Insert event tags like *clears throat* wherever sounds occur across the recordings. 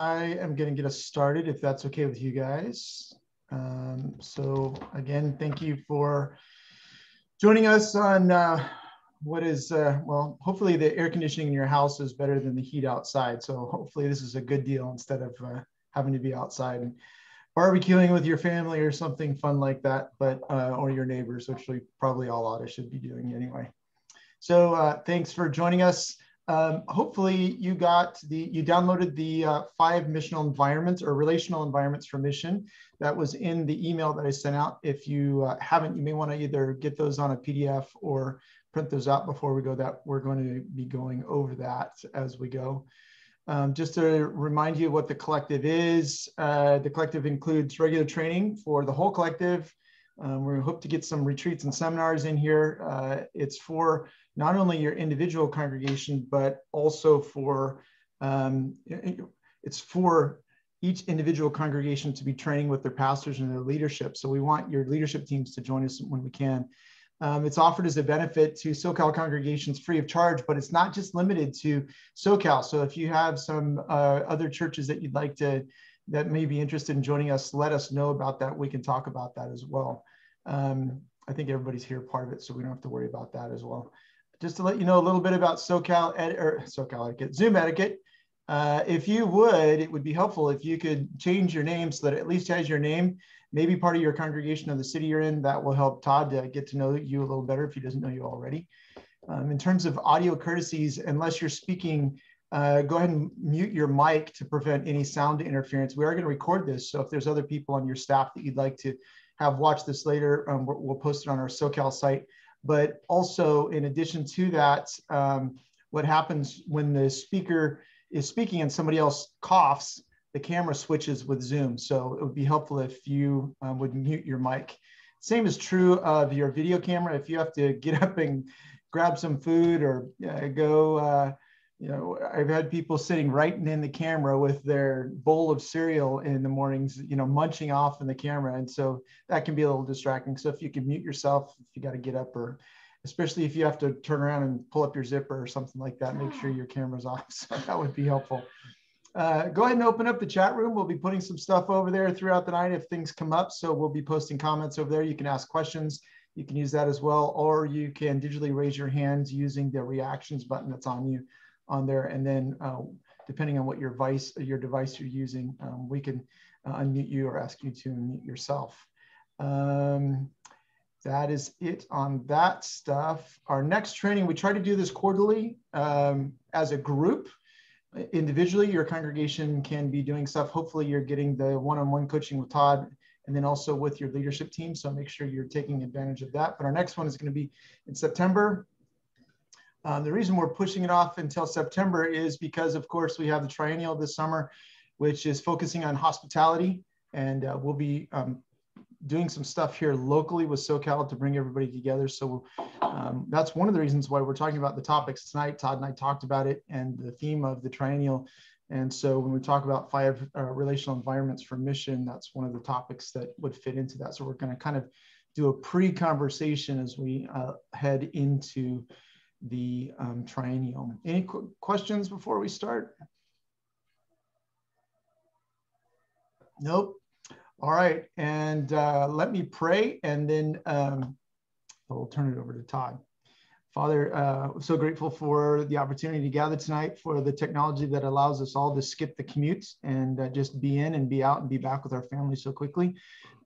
I am going to get us started if that's okay with you guys. Um, so again, thank you for joining us on uh, what is, uh, well, hopefully the air conditioning in your house is better than the heat outside. So hopefully this is a good deal instead of uh, having to be outside and barbecuing with your family or something fun like that, but uh, or your neighbors, which we probably all ought to should be doing anyway. So uh, thanks for joining us. Um, hopefully you got the, you downloaded the uh, five missional environments or relational environments for mission that was in the email that I sent out. If you uh, haven't, you may want to either get those on a PDF or print those out before we go that we're going to be going over that as we go. Um, just to remind you what the collective is, uh, the collective includes regular training for the whole collective. Um, we hope to get some retreats and seminars in here. Uh, it's for not only your individual congregation, but also for, um, it's for each individual congregation to be training with their pastors and their leadership. So we want your leadership teams to join us when we can. Um, it's offered as a benefit to SoCal congregations free of charge, but it's not just limited to SoCal. So if you have some uh, other churches that you'd like to, that may be interested in joining us, let us know about that. We can talk about that as well. Um, I think everybody's here part of it, so we don't have to worry about that as well just to let you know a little bit about SoCal, ed, or SoCal etiquette, Zoom etiquette. Uh, if you would, it would be helpful if you could change your name so that at least has your name, maybe part of your congregation of the city you're in. That will help Todd to get to know you a little better if he doesn't know you already. Um, in terms of audio courtesies, unless you're speaking, uh, go ahead and mute your mic to prevent any sound interference. We are going to record this, so if there's other people on your staff that you'd like to have watched this later, um, we'll post it on our SoCal site. But also, in addition to that, um, what happens when the speaker is speaking and somebody else coughs, the camera switches with Zoom. So it would be helpful if you um, would mute your mic. Same is true of your video camera. If you have to get up and grab some food or uh, go uh, you know, I've had people sitting right in the camera with their bowl of cereal in the mornings, you know, munching off in the camera. And so that can be a little distracting. So if you can mute yourself, if you got to get up or especially if you have to turn around and pull up your zipper or something like that, make sure your camera's *laughs* off. So that would be helpful. Uh, go ahead and open up the chat room. We'll be putting some stuff over there throughout the night if things come up. So we'll be posting comments over there. You can ask questions. You can use that as well, or you can digitally raise your hands using the reactions button that's on you on there. And then uh, depending on what your device, your device you're using, um, we can uh, unmute you or ask you to unmute yourself. Um, that is it on that stuff. Our next training, we try to do this quarterly um, as a group. Individually, your congregation can be doing stuff. Hopefully you're getting the one-on-one -on -one coaching with Todd and then also with your leadership team. So make sure you're taking advantage of that. But our next one is gonna be in September. Um, the reason we're pushing it off until September is because, of course, we have the triennial this summer, which is focusing on hospitality. And uh, we'll be um, doing some stuff here locally with SoCal to bring everybody together. So um, that's one of the reasons why we're talking about the topics tonight. Todd and I talked about it and the theme of the triennial. And so when we talk about five uh, relational environments for mission, that's one of the topics that would fit into that. So we're going to kind of do a pre-conversation as we uh, head into the um, triennial. Any qu questions before we start? Nope. All right, and uh, let me pray, and then um, we'll turn it over to Todd. Father, uh, so grateful for the opportunity to gather tonight, for the technology that allows us all to skip the commutes and uh, just be in and be out and be back with our families so quickly.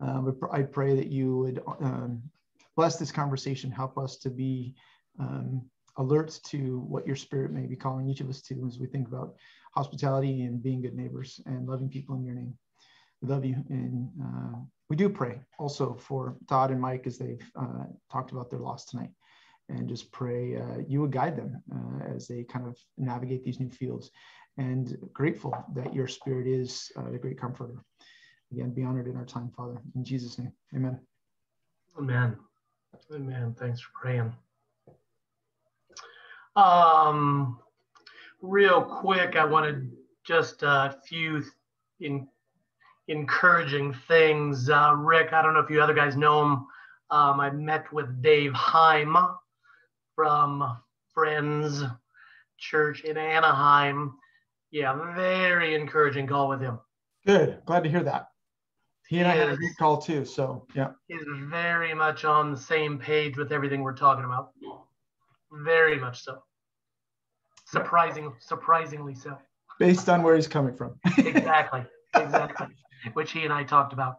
Um, I pray that you would um, bless this conversation, help us to be um, alert to what your spirit may be calling each of us to as we think about hospitality and being good neighbors and loving people in your name. We love you. And uh, we do pray also for Todd and Mike as they've uh, talked about their loss tonight. And just pray uh, you would guide them uh, as they kind of navigate these new fields. And grateful that your spirit is uh, the great comforter. Again, be honored in our time, Father. In Jesus' name, amen. Amen. Amen. Thanks for praying. Um, real quick, I wanted just a few in, encouraging things. Uh, Rick, I don't know if you other guys know him. Um, I met with Dave Heim from Friends Church in Anaheim. yeah, very encouraging call with him. Good. Glad to hear that. He and I had a Yes. great call too. So yeah. He's very much on the same page with everything we're talking about. Very much so. Surprising, surprisingly so. Based on where he's coming from. *laughs* Exactly, exactly. Which he and I talked about.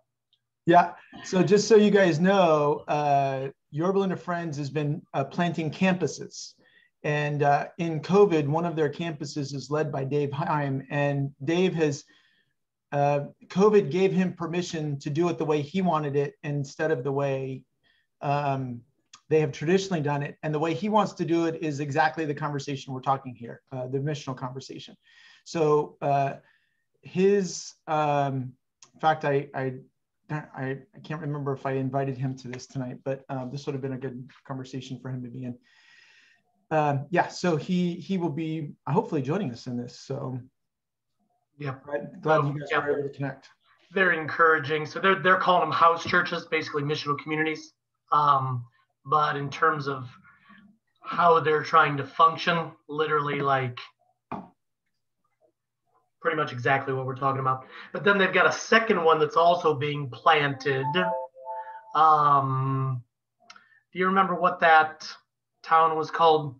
Yeah. So just so you guys know, uh, Yorba Linda Friends has been uh, planting campuses. And uh, in COVID, one of their campuses is led by Dave Heim. And Dave has, uh, COVID gave him permission to do it the way he wanted it instead of the way um, they have traditionally done it. And the way he wants to do it is exactly the conversation we're talking here, uh, the missional conversation. So uh, his, um, in fact, I, I I, I can't remember if I invited him to this tonight, but um, this would have been a good conversation for him to be in. Um, yeah, so he he will be hopefully joining us in this. So Yeah, glad, glad Oh, you guys yeah. were able to connect. very encouraging. So they're they're calling them house churches, basically missional communities. Um, but in terms of how they're trying to function, literally like pretty much exactly what we're talking about. But then they've got a second one that's also being planted. Um, do you remember what that town was called?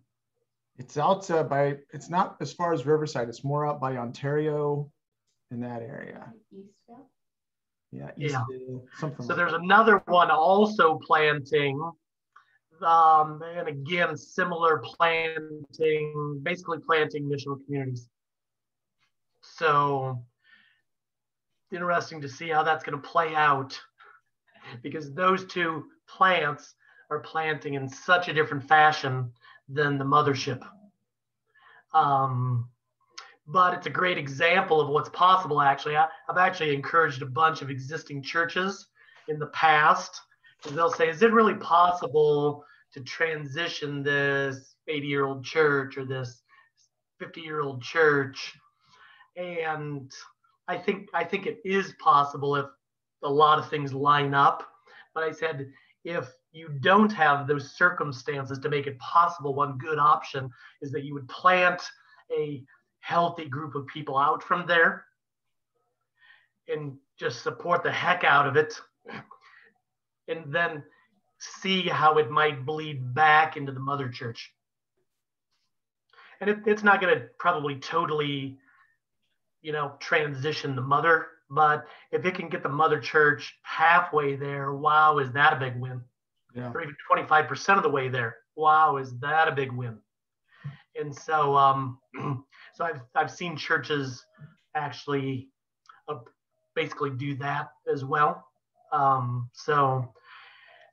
It's out uh, by it's not as far as Riverside. It's more out by Ontario, in that area. Eastvale? Yeah, Yeah. Something. So like there's another one also planting, um, and again similar planting, basically planting missional communities. So interesting to see how that's going to play out, *laughs* because those two plants are planting in such a different fashion than the mothership. Um, but it's a great example of what's possible actually I, i've actually encouraged a bunch of existing churches in the past they'll say is it really possible to transition this 80 year old church or this 50 year old church? And i think i think it is possible if a lot of things line up. But i said if you don't have those circumstances to make it possible one good option is that you would plant a healthy group of people out from there and just support the heck out of it and then see how it might bleed back into the mother church and it, it's not going to probably totally you know transition the mother but if it can get the mother church halfway there wow is that a big win yeah. or even 25% of the way there. Wow, is that a big win? And so, um, *clears throat* so I've, I've seen churches actually uh, basically do that as well. Um, so,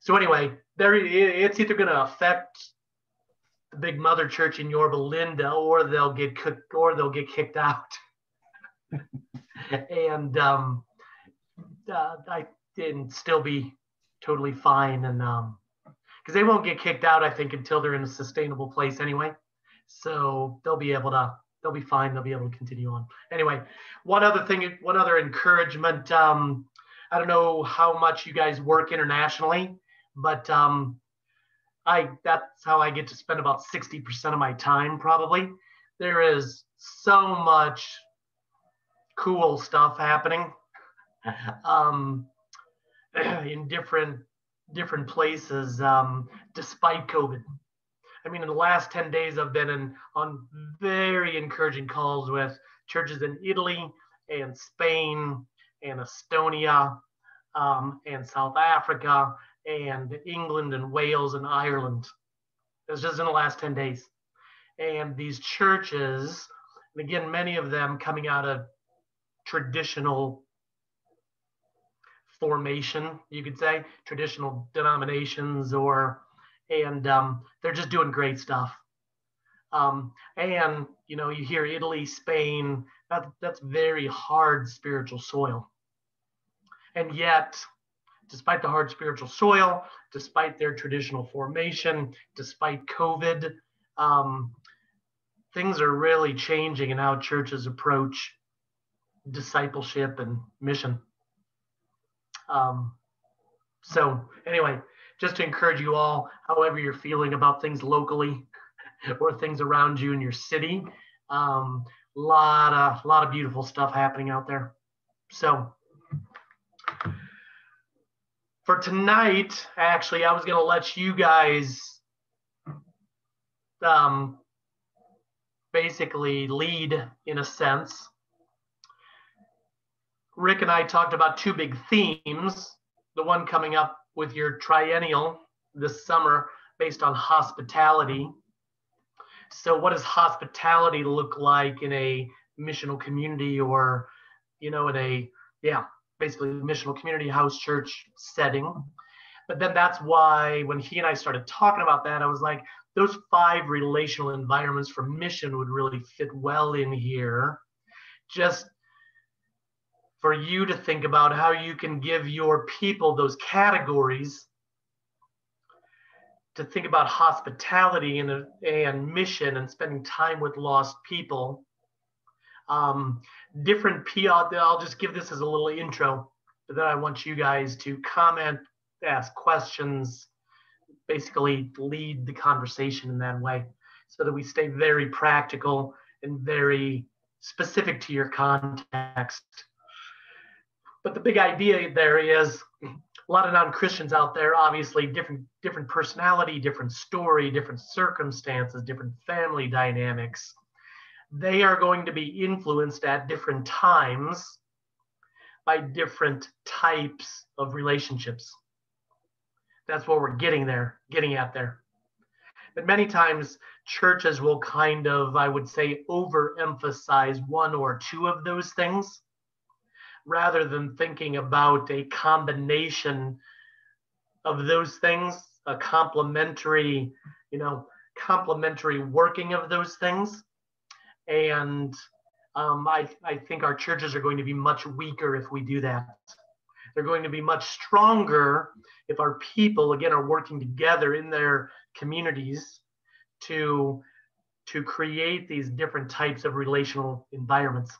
so anyway, there it- it's either going to affect the big mother church in Yorba Linda, or they'll get cooked, or they'll get kicked out. *laughs* and um, uh, I didn't still be totally fine and um because they won't get kicked out i think until they're in a sustainable place anyway. So they'll be able to they'll be fine. They'll be able to continue on. Anyway one other thing one other encouragement um i don't know how much you guys work internationally but um i that's how i get to spend about 60% of my time probably there is so much cool stuff happening *laughs* um *clears throat* in different different places um, despite COVID. I mean, in the last 10 days, I've been in, on very encouraging calls with churches in Italy and Spain and Estonia um, and South Africa and England and Wales and Ireland. It's just in the last 10 days. And these churches, and again, many of them coming out of traditional formation, you could say, traditional denominations, or and um, they're just doing great stuff. Um, and you know, you hear Italy, Spain, that, that's very hard spiritual soil. And yet, despite the hard spiritual soil, despite their traditional formation, despite COVID, um, things are really changing in how churches approach discipleship and mission. Um, so anyway, just to encourage you all, however you're feeling about things locally *laughs* or things around you in your city, um, lot of lot of beautiful stuff happening out there. So for tonight, actually, I was gonna let you guys um, basically lead in a sense. Rick and I talked about two big themes. The one coming up with your triennial this summer based on hospitality. So, what does hospitality look like in a missional community or, you know, in a, yeah, basically missional community house church setting? But then that's why when he and I started talking about that, I was like, those five relational environments for mission would really fit well in here. Just for you to think about how you can give your people those categories to think about hospitality and, and mission and spending time with lost people. Um, different P, I'll, I'll just give this as a little intro, but then I want you guys to comment, ask questions, basically lead the conversation in that way so that we stay very practical and very specific to your context. But the big idea there is a lot of non-Christians out there, obviously different different personality, different story, different circumstances, different family dynamics. They are going to be influenced at different times by different types of relationships. That's what we're getting there, getting at there. But many times churches will kind of, I would say, overemphasize one or two of those things rather than thinking about a combination of those things, a complementary, you know, complementary working of those things. And um, I, I think our churches are going to be much weaker if we do that. They're going to be much stronger if our people, again, are working together in their communities to, to create these different types of relational environments.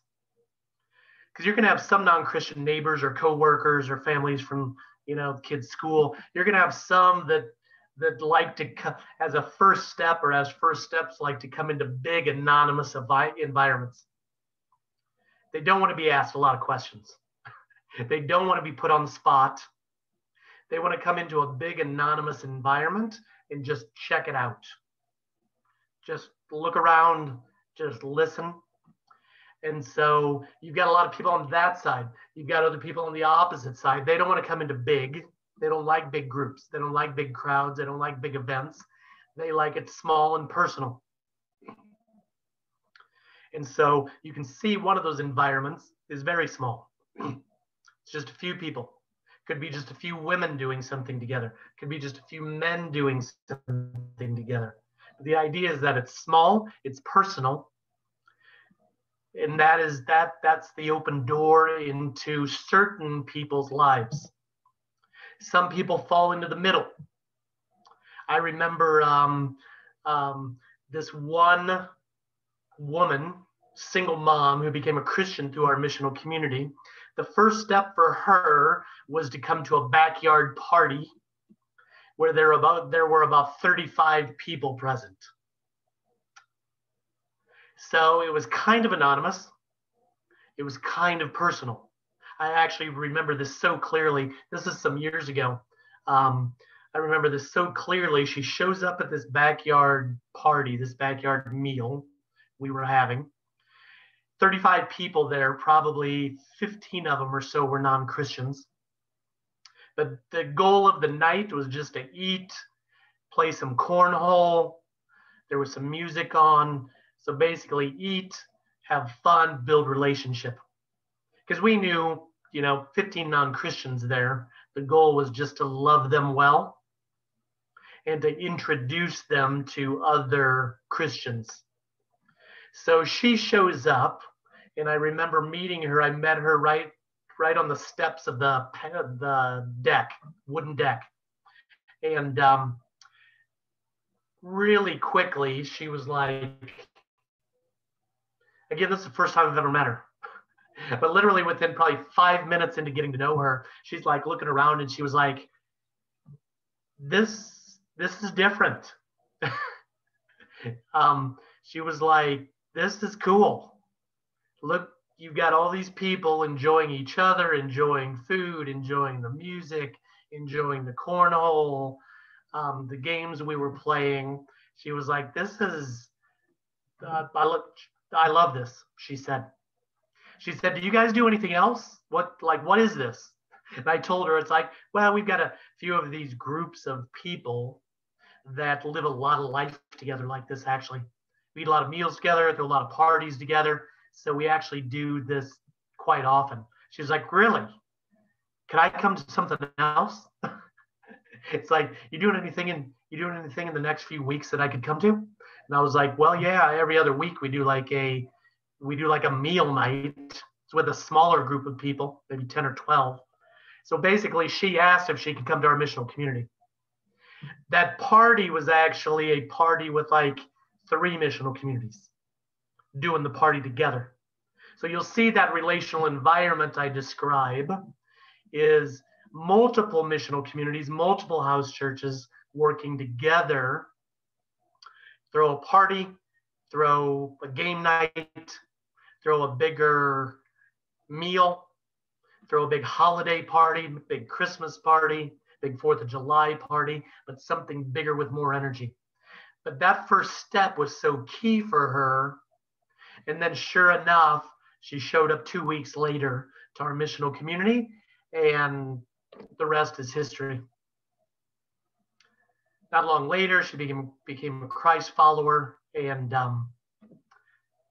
Because you're going to have some non-Christian neighbors or coworkers or families from, you know, kids' school. You're going to have some that that like to as a first step or as first steps like to come into big anonymous environments they don't want to be asked a lot of questions *laughs* they don't want to be put on the spot. They want to come into a big anonymous environment and just check it out. Just look around, just listen. And so you've got a lot of people on that side. You've got other people on the opposite side. They don't want to come into big. They don't like big groups. They don't like big crowds. They don't like big events. They like it small and personal. And so you can see one of those environments is very small. It's just a few people. Could be just a few women doing something together. Could be just a few men doing something together. But the idea is that it's small, it's personal, and that is that that's the open door into certain people's lives. Some people fall into the middle. I remember um, um, this one woman, single mom, who became a Christian through our missional community the first step for her was to come to a backyard party where there, about, there were about 35 people present. So it was kind of anonymous. It was kind of personal. I actually remember this so clearly. This is some years ago. Um, I remember this so clearly. She shows up at this backyard party, this backyard meal we were having. 35 people there, probably 15 of them or so were non Christians. But the goal of the night was just to eat, play some cornhole. There was some music on. So basically, eat, have fun, build relationship. Because we knew, you know, 15 non Christians there. The goal was just to love them well and to introduce them to other Christians. So she shows up, and I remember meeting her. I met her right right on the steps of the the deck, wooden deck, and um, really quickly she was like, again, this is the first time I've ever met her. But literally within probably five minutes into getting to know her, she's like looking around and she was like, "This, this is different." *laughs* um, she was like, this is cool. look, you've got all these people enjoying each other, enjoying food, enjoying the music, enjoying the cornhole, um, the games we were playing. She was like, "This is, uh, I look, I love this." She said. She said, "Do you guys do anything else? What, like, what is this?" And I told her, "It's like, well, we've got a few of these groups of people that live a lot of life together like this. Actually, we eat a lot of meals together, throw a lot of parties together. So we actually do this quite often." She's like, "Really? Can I come to something else?" *laughs* it's like you doing anything in you doing anything in the next few weeks that I could come to? And I was like, well, yeah, every other week we do like a we do like a meal night. It's with a smaller group of people, maybe 10 or 12. So basically she asked if she could come to our missional community. That party was actually a party with like three missional communities doing the party together. So you'll see that relational environment I describe is multiple missional communities, multiple house churches working together, throw a party, throw a game night, throw a bigger meal, throw a big holiday party, big Christmas party, big Fourth of July party, but something bigger with more energy. But that first step was so key for her. And then, sure enough, she showed up two weeks later to our missional community, and the rest is history. Not long later, she became became a Christ follower, and um,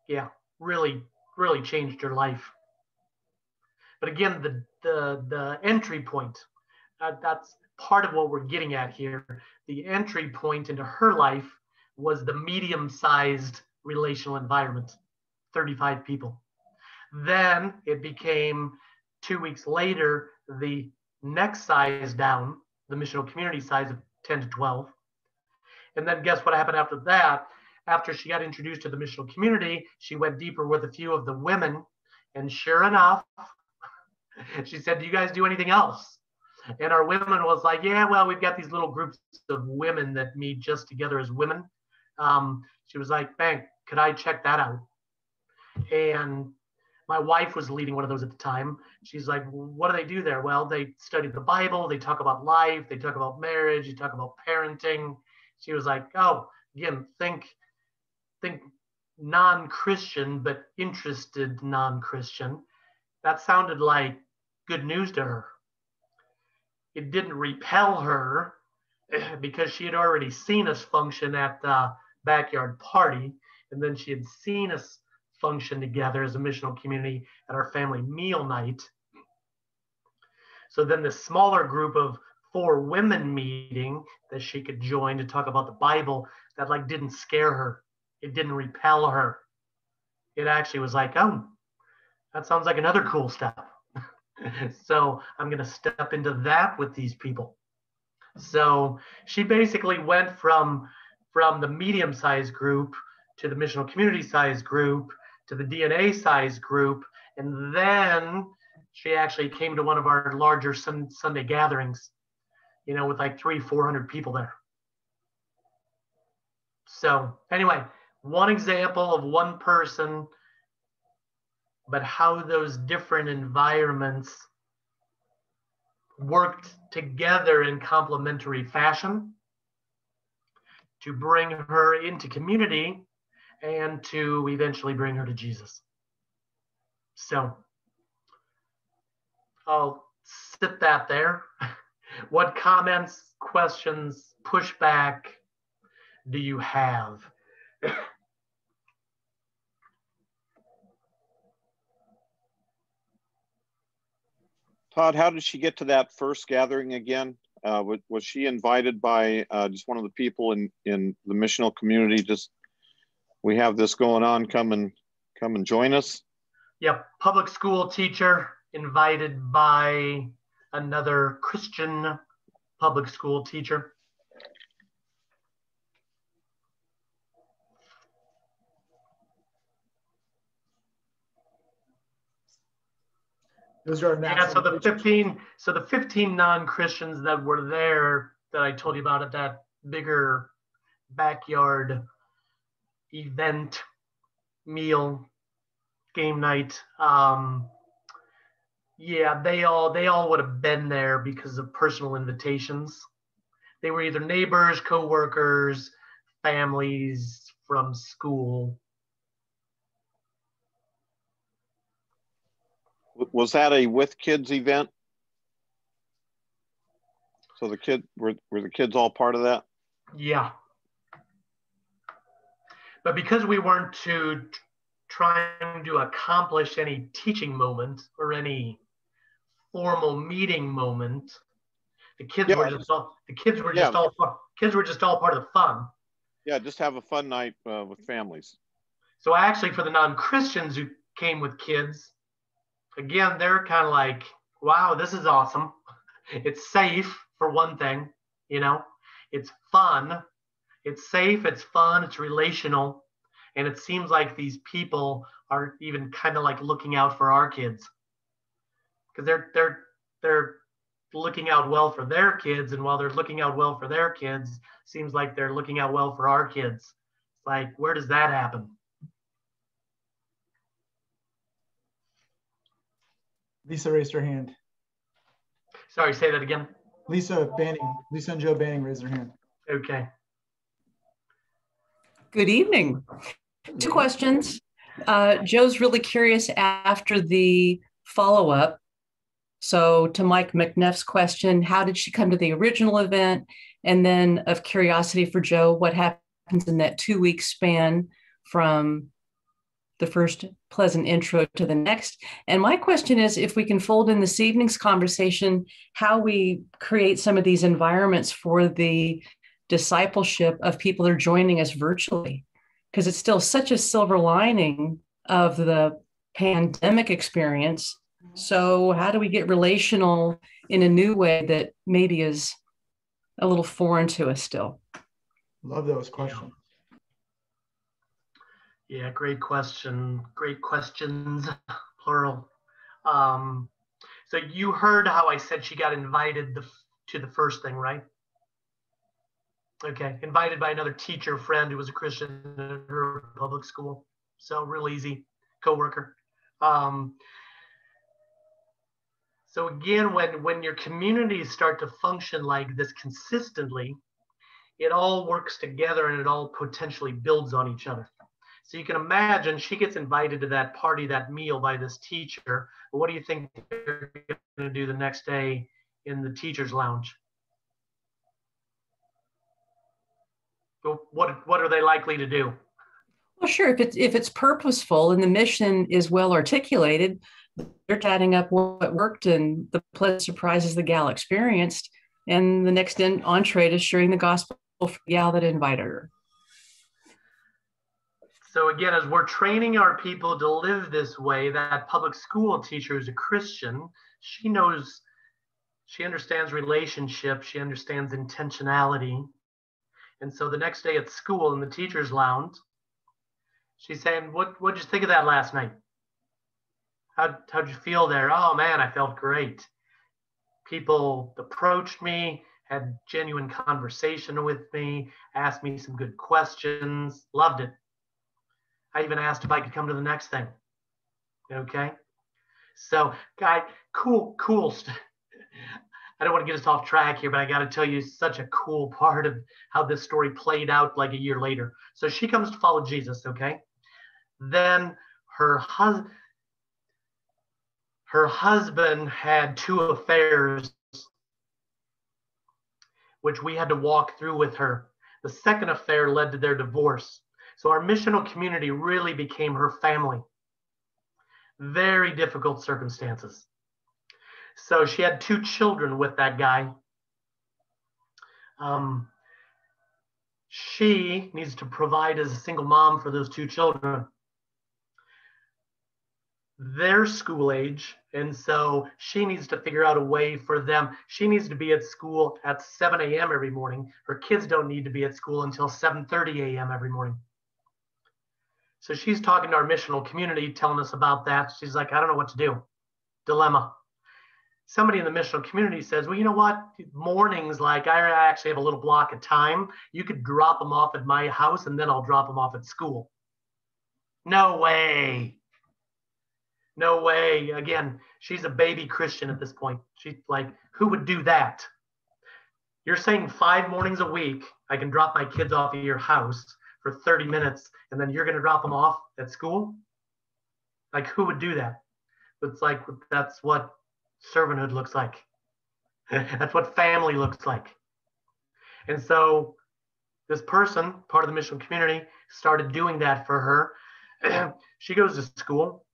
yeah, really, really changed her life. But again, the the the entry point, uh, that's part of what we're getting at here. The entry point into her life was the medium-sized relational environment, 35 people. Then it became two weeks later the next size down, the missional community size of 10 to 12. And then guess what happened after that? After she got introduced to the missional community, she went deeper with a few of the women. And sure enough, *laughs* she said, Do you guys do anything else? And our women was like, Yeah, well, we've got these little groups of women that meet just together as women. Um, she was like, Bang, could I check that out? And my wife was leading one of those at the time. She's like, what do they do there? Well, they study the Bible, they talk about life, they talk about marriage, they talk about parenting. She was like, oh, again, think, think non-Christian, but interested non-Christian. That sounded like good news to her. It didn't repel her *clears throat* because she had already seen us function at the backyard party, and then she had seen us function together as a missional community at our family meal night. So then the smaller group of four women meeting that she could join to talk about the Bible that like didn't scare her. It didn't repel her. It actually was like, oh, that sounds like another cool step. *laughs* so I'm going to step into that with these people. So she basically went from from the medium sized group to the missional community sized group to the DNA size group. And then she actually came to one of our larger sun, Sunday gatherings, you know, with like three, 400 people there. So, anyway, one example of one person, but how those different environments worked together in complementary fashion to bring her into community and to eventually bring her to Jesus. So I'll sit that there. *laughs* what comments, questions, pushback do you have? *coughs* Todd, how did she get to that first gathering again? Uh, was, was, she invited by uh, just one of the people in, in the missional community just we have this going on, come and come and join us. Yep, public school teacher invited by another Christian public school teacher. Those are yeah. So the fifteen, so the fifteen non-Christians that were there that I told you about at that bigger backyard event meal game night. Um, yeah, they all they all would have been there because of personal invitations. They were either neighbors, coworkers, families from school. Was that a with kids event? So the kid were were the kids all part of that? Yeah. But because we weren't to trying to accomplish any teaching moment or any formal meeting moment, the kids yeah. were just all the kids were just yeah. all kids were just all part of the fun. Yeah, just have a fun night uh, with families. So actually, for the non-Christians who came with kids, again, they're kind of like, "Wow, this is awesome. It's safe for one thing, you know. It's fun. It's safe. It's fun. It's relational, and it seems like these people are even kind of like looking out for our kids because they're they're they're looking out well for their kids and while they're looking out well for their kids seems like they're looking out well for our kids it's like where does that happen lisa raised her hand. Sorry say that again. Lisa banning lisa and joe banning raised their hand. Okay. Good evening. Two questions. Uh, joe's really curious after the follow-up. So, to Mike McNeff's question, how did she come to the original event? And then, of curiosity for Joe, what happens in that two week span from the first pleasant intro to the next? And my question is if we can fold in this evening's conversation, how we create some of these environments for the discipleship of people that are joining us virtually, because it's still such a silver lining of the pandemic experience so, how do we get relational in a new way that maybe is a little foreign to us still? Love those questions. Yeah, great question. Great questions, *laughs* plural. Um, so you heard how I said she got invited the, to the first thing, right? Okay, invited by another teacher friend who was a Christian in her public school. So real easy, coworker. Um, so again, when, when your communities start to function like this consistently, it all works together and it all potentially builds on each other. So you can imagine she gets invited to that party, that meal by this teacher. What do you think they're going to do the next day in the teacher's lounge? What, what are they likely to do? Well, sure. If it's if it's purposeful and the mission is well articulated, they're adding up what worked and the pleasant surprises the gal experienced. And the next entree is sharing the gospel for the gal that invited her. So again, as we're training our people to live this way, that public school teacher is a Christian. She knows, she understands relationship, she understands intentionality. And so the next day at school in the teacher's lounge, she's saying, What what'd you think of that last night? How, how'd you feel there? Oh man, I felt great. People approached me, had genuine conversation with me, asked me some good questions, loved it. I even asked if I could come to the next thing. Okay. So, guy, cool, cool. *laughs* I don't want to get us off track here, but I got to tell you such a cool part of how this story played out like a year later. So she comes to follow Jesus, okay? Then her husband, her husband had two affairs, which we had to walk through with her. The second affair led to their divorce. So our missional community really became her family. Very difficult circumstances. So she had two children with that guy. Um, she needs to provide as a single mom for those two children their school age and so she needs to figure out a way for them she needs to be at school at 7 a.m every morning her kids don't need to be at school until 7.30 a.m every morning so she's talking to our missional community telling us about that. She's like i don't know what to do. Dilemma. Somebody in the missional community says well you know what? Mornings like i actually have a little block of time. You could drop them off at my house and then i'll drop them off at school. No way. No way. Again, she's a baby Christian at this point. She's like, who would do that? You're saying five mornings a week, I can drop my kids off at your house for 30 minutes, and then you're going to drop them off at school? Like, who would do that? It's like, that's what servanthood looks like. *laughs* that's what family looks like. And so, this person, part of the mission community, started doing that for her. *clears throat* she goes to school,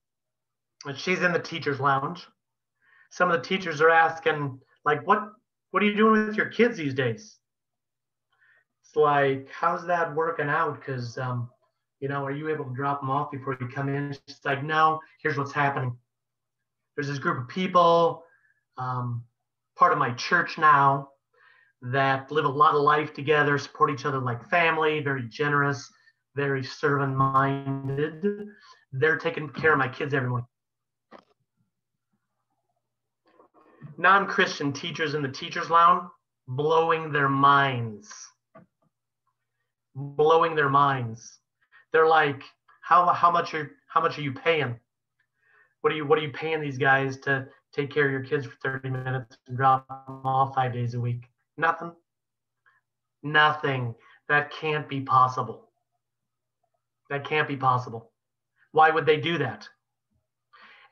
and she's in the teacher's lounge. Some of the teachers are asking, like, what what are you doing with your kids these days? It's like, how's that working out? Because, um, you know, are you able to drop them off before you come in? She's like, no, here's what's happening. There's this group of people, um, part of my church now, that live a lot of life together, support each other like family, very generous, very servant minded. They're taking care of my kids every morning. non Christian teachers in the teacher's lounge blowing their minds. Blowing their minds. They're like, how, how much are how much are you paying? What are you what are you paying these guys to take care of your kids for 30 minutes and drop them off five days a week? Nothing. Nothing. That can't be possible. That can't be possible. Why would they do that?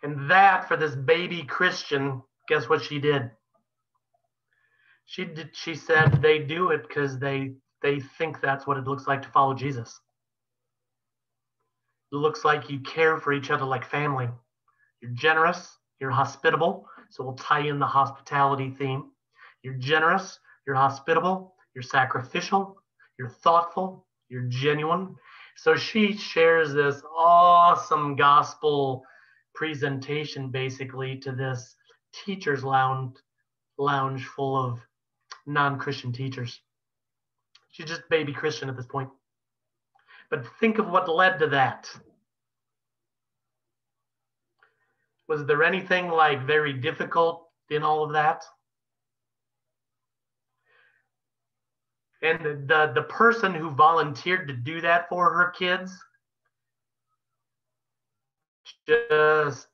And that for this baby Christian guess what she did? She did. She said they do it because they they think that's what it looks like to follow Jesus. It looks like you care for each other like family. You're generous. You're hospitable. So we'll tie in the hospitality theme. You're generous. You're hospitable. You're sacrificial. You're thoughtful. You're genuine. So she shares this awesome gospel presentation basically to this teachers lounge lounge full of non-Christian teachers. She's just baby Christian at this point. But think of what led to that. Was there anything like very difficult in all of that? And the, the, the person who volunteered to do that for her kids just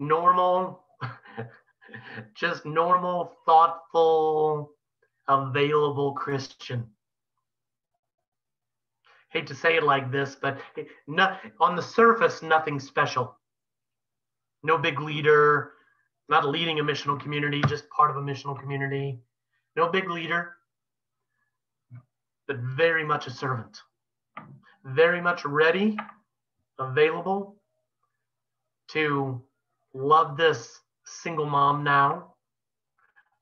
normal *laughs* just normal, thoughtful, available Christian. Hate to say it like this, but not, on the surface, nothing special. No big leader, not leading a missional community, just part of a missional community. No big leader, but very much a servant. Very much ready, available to love this single mom now,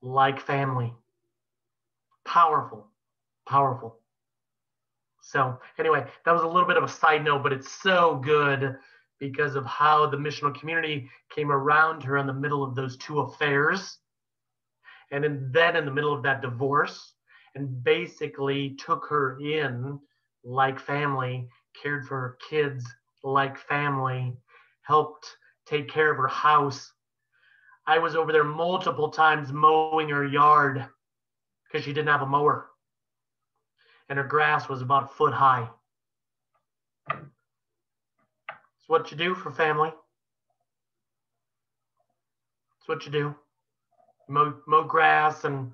like family. Powerful, powerful. So, anyway, that was a little bit of a side note, but it's so good because of how the missional community came around her in the middle of those two affairs. And in, then in the middle of that divorce, and basically took her in like family, cared for her kids like family, helped take care of her house I was over there multiple times mowing her yard because she didn't have a mower. And her grass was about a foot high. It's what you do for family. It's what you do. Mow, mow grass and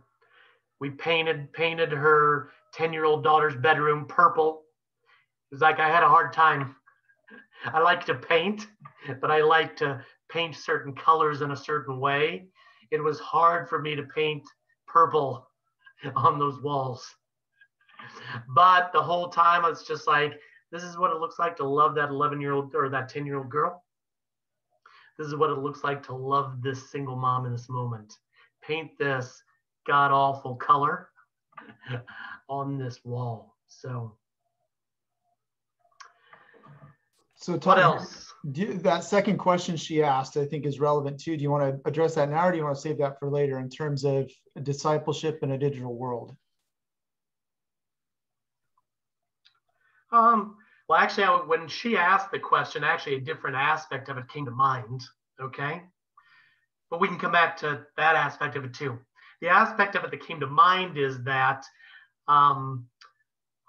we painted painted her 10 year old daughter's bedroom purple. It was like I had a hard time. *laughs* I like to paint, but I like to paint certain colors in a certain way. It was hard for me to paint purple *laughs* on those walls. But the whole time it's just like, this is what it looks like to love that 11 year old or that 10 year old girl. This is what it looks like to love this single mom in this moment. Paint this god awful color *laughs* on this wall. So, so what else? do, that second question she asked, I think, is relevant too. Do you want to address that now, or do you want to save that for later in terms of discipleship in a digital world? Um, well, actually, I, when she asked the question, actually, a different aspect of it came to mind. Okay, but we can come back to that aspect of it too. The aspect of it that came to mind is that um,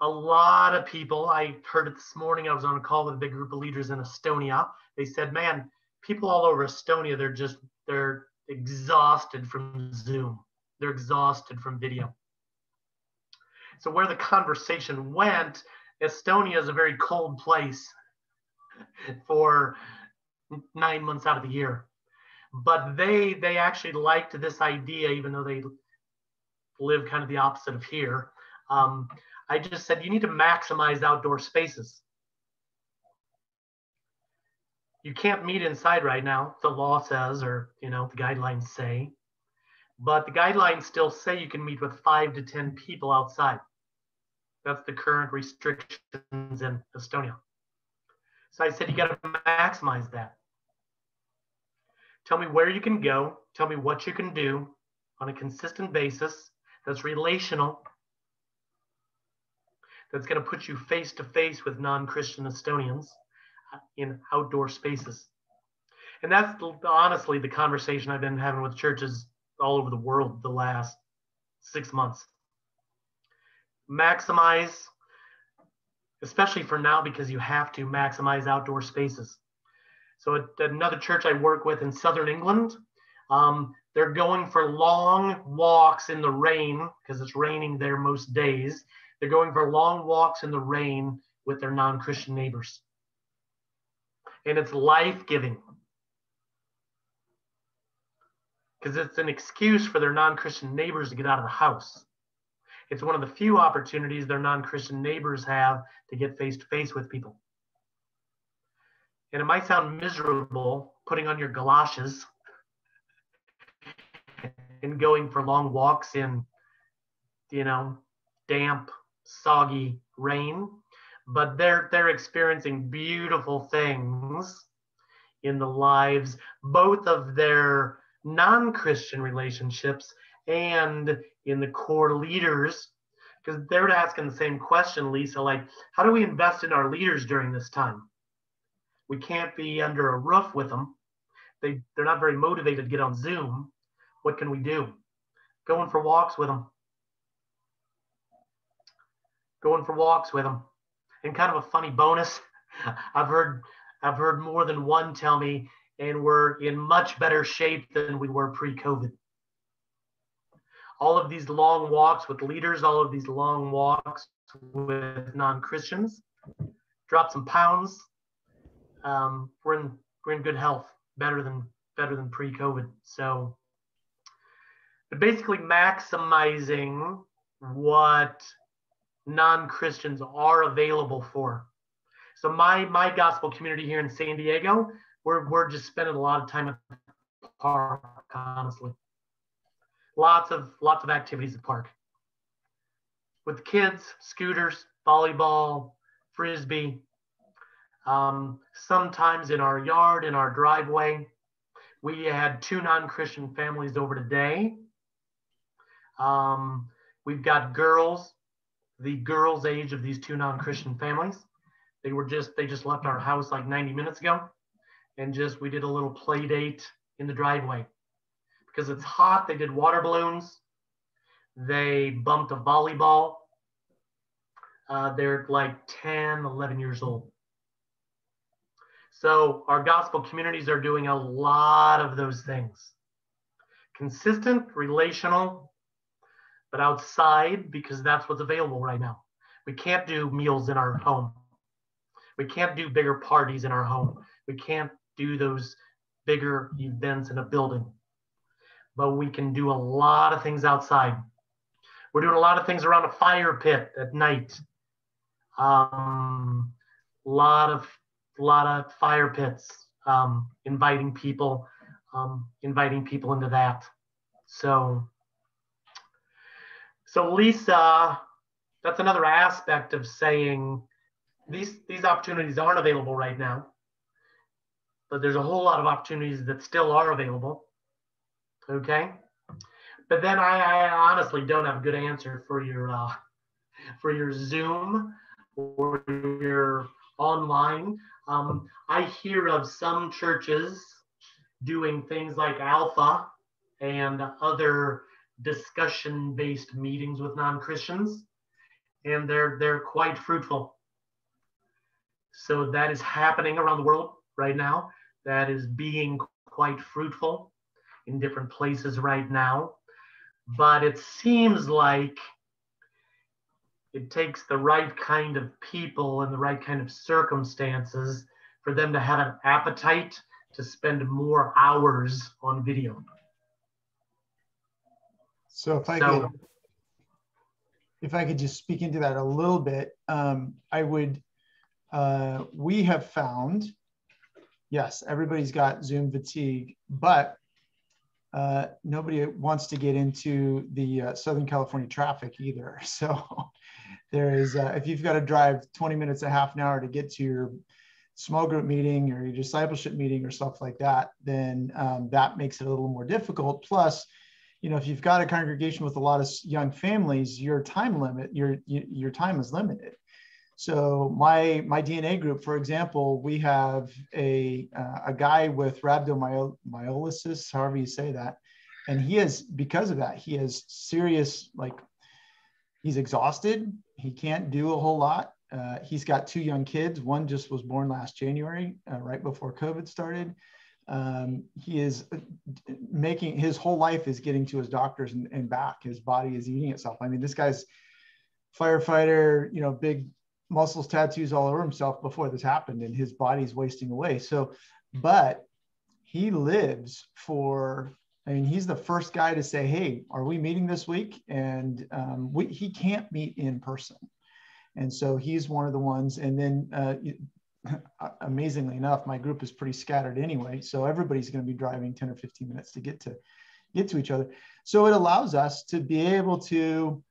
a lot of people, I heard it this morning, I was on a call with a big group of leaders in Estonia. They said, man, people all over Estonia, they're just, they're exhausted from Zoom. They're exhausted from video. So where the conversation went, Estonia is a very cold place for nine months out of the year. But they they actually liked this idea, even though they live kind of the opposite of here. Um, I just said you need to maximize outdoor spaces. You can't meet inside right now, the law says, or you know, the guidelines say. But the guidelines still say you can meet with five to 10 people outside. That's the current restrictions in Estonia. So I said, you got to maximize that. Tell me where you can go. Tell me what you can do on a consistent basis that's relational, that's going to put you face to face with non Christian Estonians uh, in outdoor spaces. And that's honestly the conversation I've been having with churches all over the world the last six months. Maximize, especially for now, because you have to maximize outdoor spaces. So, at another church I work with in Southern England, um, they're going for long walks in the rain because it's raining there most days. They're going for long walks in the rain with their non Christian neighbors. And it's life giving because it's an excuse for their non Christian neighbors to get out of the house. It's one of the few opportunities their non Christian neighbors have to get face to face with people. And it might sound miserable putting on your galoshes and going for long walks in, you know, damp, soggy rain, but they're they're experiencing beautiful things in the lives both of their non-Christian relationships and in the core leaders because they're asking the same question, Lisa, like, how do we invest in our leaders during this time? We can't be under a roof with them. They, they're not very motivated to get on Zoom. What can we do? Going for walks with them. Going for walks with them. And kind of a funny bonus, *laughs* I've heard I've heard more than one tell me and we're in much better shape than we were pre-COVID. All of these long walks with leaders, all of these long walks with non-Christians, drop some pounds. Um, we're in we're in good health, better than better than pre-COVID. So, but basically maximizing what non-Christians are available for. So my my gospel community here in San Diego, we're we're just spending a lot of time at the park, honestly. Lots of lots of activities at the park. With kids, scooters, volleyball, frisbee. Um, sometimes in our yard, in our driveway. We had two non-Christian families over today. Um, we've got girls, the girls' age of these two non-Christian families. They were just they just left our house like 90 minutes ago and just we did a little play date in the driveway because it's hot. They did water balloons. They bumped a volleyball. Uh, they're like 10, 11 years old. So our gospel communities are doing a lot of those things. Consistent, relational, but outside because that's what's available right now. We can't do meals in our home. We can't do bigger parties in our home. We can't do those bigger events in a building. But we can do a lot of things outside. We're doing a lot of things around a fire pit at night. Um, lot of lot of fire pits, um, inviting people, um, inviting people into that. So, so Lisa, that's another aspect of saying these these opportunities aren't available right now but there's a whole lot of opportunities that still are available. Okay. But then I, I honestly don't have a good answer for your uh, for your Zoom or your online. Um, I hear of some churches doing things like Alpha and other discussion-based meetings with non-Christians, and they're they're quite fruitful. So that is happening around the world right now that is being quite fruitful in different places right now. But it seems like it takes the right kind of people and the right kind of circumstances for them to have an appetite to spend more hours on video. So if I so, could, if I could just speak into that a little bit, um, I would. Uh, we have found, yes, everybody's got Zoom fatigue, but uh, nobody wants to get into the uh, Southern California traffic either. *laughs* So there is, uh, if you've got to drive 20 minutes, a half an hour to get to your small group meeting or your discipleship meeting or stuff like that, then um, that makes it a little more difficult. Plus, you know, if you've got a congregation with a lot of young families, your time limit, your your time is limited. So my my DNA group, for example, we have a uh, a guy with rhabdomyolysis, however you say that, and he has because of that he has serious like he's exhausted. He can't do a whole lot. Uh, he's got two young kids. One just was born last January, uh, right before COVID started um, he is uh, making his whole life is getting to his doctors and, and back. His body is eating itself. I mean, this guy's firefighter, you know, big muscles, tattoos all over himself before this happened, and his body's wasting away. So, but he lives for. I mean, he's the first guy to say, "Hey, are we meeting this week?" And um, we, he can't meet in person, and so he's one of the ones. And then uh, *laughs* amazingly enough, my group is pretty scattered anyway. So everybody's going to be driving 10 or 15 minutes to get to get to each other. So it allows us to be able to,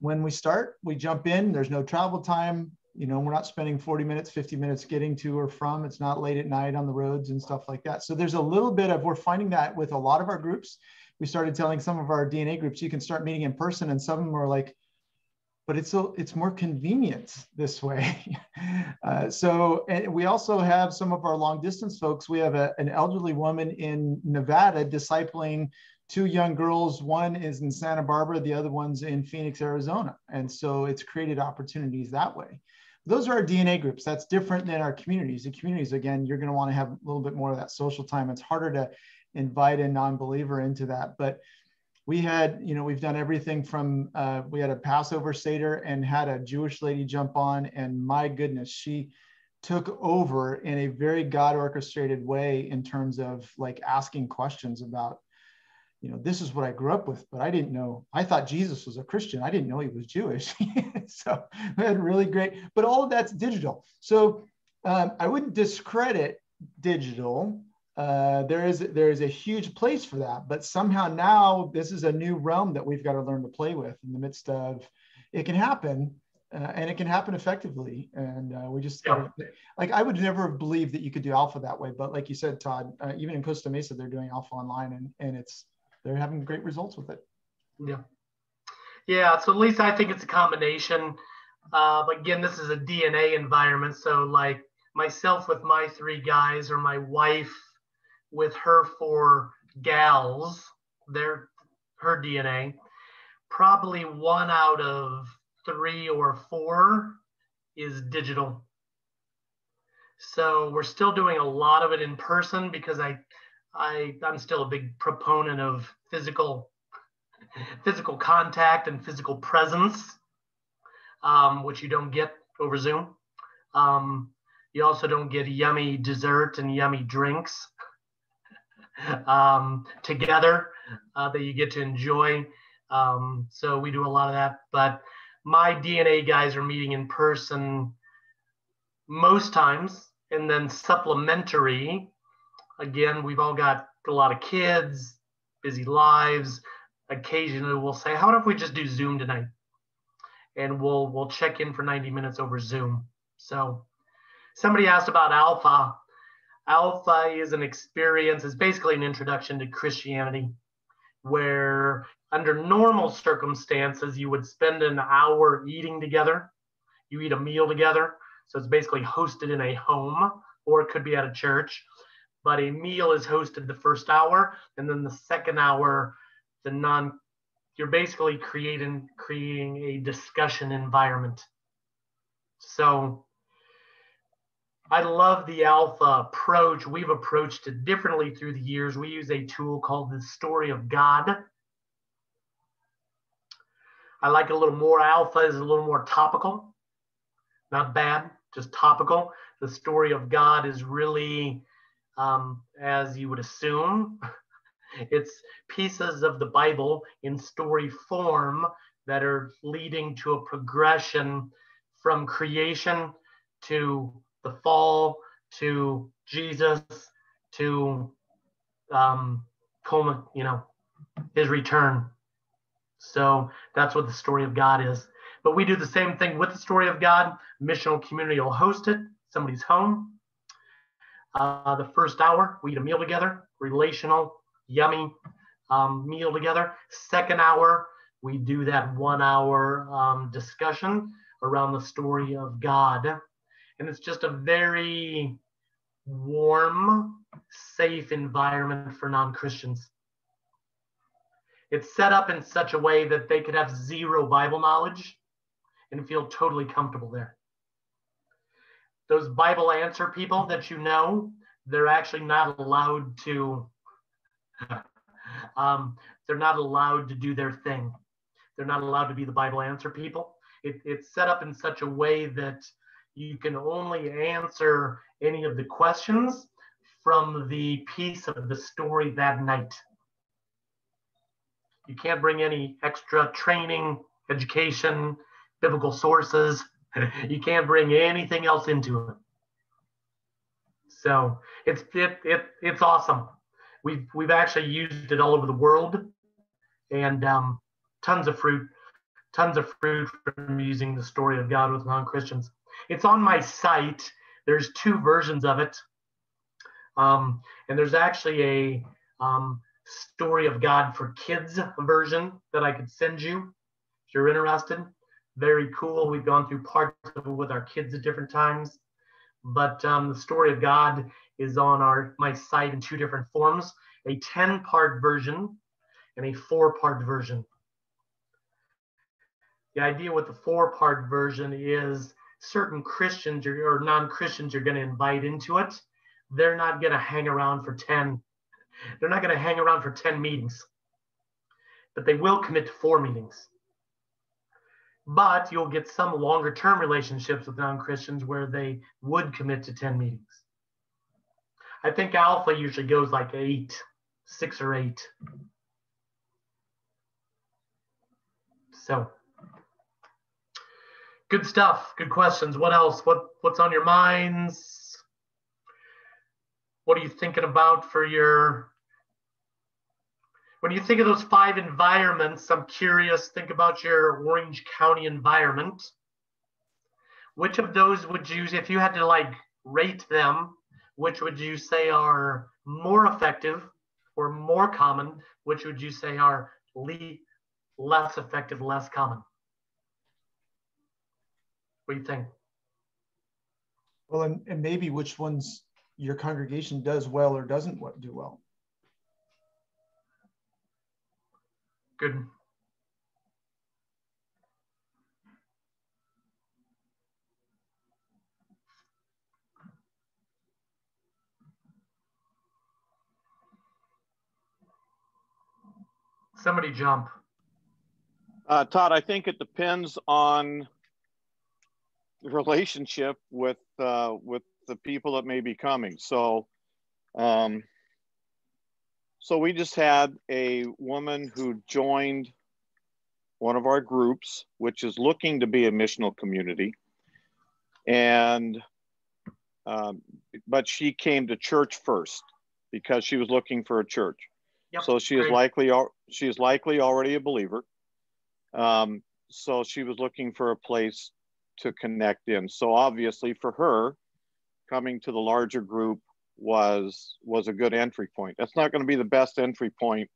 when we start, we jump in, there's no travel time. You know, we're not spending 40 minutes, 50 minutes getting to or from. It's not late at night on the roads and stuff like that. So there's a little bit of, we're finding that with a lot of our groups. We started telling some of our DNA groups, you can start meeting in person. And some of them are like, but it's a, it's more convenient this way. *laughs* uh, so and we also have some of our long distance folks. We have a, an elderly woman in Nevada discipling two young girls. One is in Santa Barbara, the other one's in Phoenix, Arizona. And so it's created opportunities that way. Those are our DNA groups. That's different than our communities. The communities, again, you're going to want to have a little bit more of that social time. It's harder to invite a non-believer into that, but we had, you know, we've done everything from, uh, we had a Passover Seder and had a Jewish lady jump on. And my goodness, she took over in a very God orchestrated way in terms of like asking questions about, you know, this is what I grew up with, but I didn't know, I thought Jesus was a Christian. I didn't know he was Jewish. *laughs* so we had really great, but all of that's digital. So um, I wouldn't discredit digital uh, there is there is a huge place for that. But somehow now this is a new realm that we've got to learn to play with in the midst of it can happen. Uh, and it can happen effectively, and uh, we just yeah. like I would never have believed that you could do alpha that way. But like you said, Todd, uh, even in Costa Mesa, they're doing alpha online, and and it's they're having great results with it. Yeah, yeah. So at least I think it's a combination. Uh, again, this is a DNA environment, so like myself with my three guys, or my wife with her four gals, their her DNA, probably one out of three or four is digital. So we're still doing a lot of it in person because I, I I'm still a big proponent of physical physical contact and physical presence, um, which you don't get over Zoom. Um, you also don't get yummy dessert and yummy drinks *laughs* um, together uh, that you get to enjoy. Um, so we do a lot of that. But my DNA guys are meeting in person most times, and then supplementary. Again, we've all got a lot of kids, busy lives. Occasionally, we'll say, "How about if we just do Zoom tonight?" And we'll we'll check in for 90 minutes over Zoom. So, somebody asked about Alpha. Alpha is an experience, it's basically an introduction to Christianity, where under normal circumstances, you would spend an hour eating together. You eat a meal together. So it's basically hosted in a home, or it could be at a church. But a meal is hosted the first hour, and then the second hour, the non you're basically creating creating a discussion environment. So I love the alpha approach. We've approached it differently through the years. We use a tool called the story of God. I like a little more alpha is a little more topical. Not bad, just topical. The story of God is really, um, as you would assume, *laughs* it's pieces of the Bible in story form that are leading to a progression from creation to the fall to Jesus to um, Coleman, you know, his return. So that's what the story of God is. But we do the same thing with the story of God. Missional community will host it, somebody's home. Uh, the first hour, we eat a meal together, relational, yummy um, meal together. Second hour, we do that one hour um, discussion around the story of God. And it's just a very warm, safe environment for non Christians. It's set up in such a way that they could have zero Bible knowledge and feel totally comfortable there. Those Bible answer people that you know, they're actually not allowed to. *laughs* um, they're not allowed to do their thing. They're not allowed to be the Bible answer people. It, it's set up in such a way that you can only answer any of the questions from the piece of the story that night. You can't bring any extra training, education, biblical sources. *laughs* you can't bring anything else into it. So it's it, it it's awesome. We've we've actually used it all over the world, and um, tons of fruit, tons of fruit from using the story of God with non-Christians. It's on my site. There's two versions of it. Um, and there's actually a um, story of God for kids version that I could send you if you're interested. Very cool. We've gone through parts of it with our kids at different times. But um, the story of God is on our my site in two different forms: a 10-part version and a four-part version. The idea with the four-part version is certain Christians or, non-Christians you're going to invite into it, they're not going to hang around for 10. They're not going to hang around for 10 meetings, but they will commit to four meetings. But you'll get some longer term relationships with non Christians where they would commit to 10 meetings. I think Alpha usually goes like eight, six or eight. So Good stuff. Good questions. What else? What what's on your minds? What are you thinking about for your when you think of those five environments, I'm curious, think about your Orange County environment. Which of those would you, if you had to like rate them, which would you say are more effective or more common? Which would you say are le- less effective, less common? What do you think? Well, and, and maybe which ones your congregation does well or doesn't do well. Good. Somebody jump. Uh, Todd, I think it depends on relationship with uh, with the people that may be coming. So, um, so we just had a woman who joined one of our groups, which is looking to be a missional community, and um, but she came to church first because she was looking for a church. Yep, so she great. is likely she is likely already a believer. Um, so she was looking for a place to connect in. So obviously for her, coming to the larger group was was a good entry point. That's not going to be the best entry point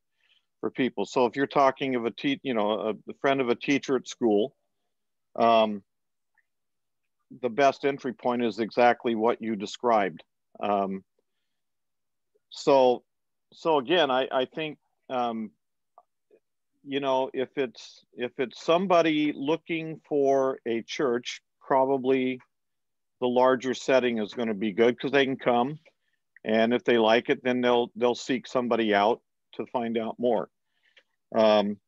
for people. So if you're talking of a te- you know a, a friend of a teacher at school, um, the best entry point is exactly what you described. Um, so so again, I, I think um, you know if it's if it's somebody looking for a church probably the larger setting is going to be good because they can come, and if they like it, then they'll they'll seek somebody out to find out more. Um,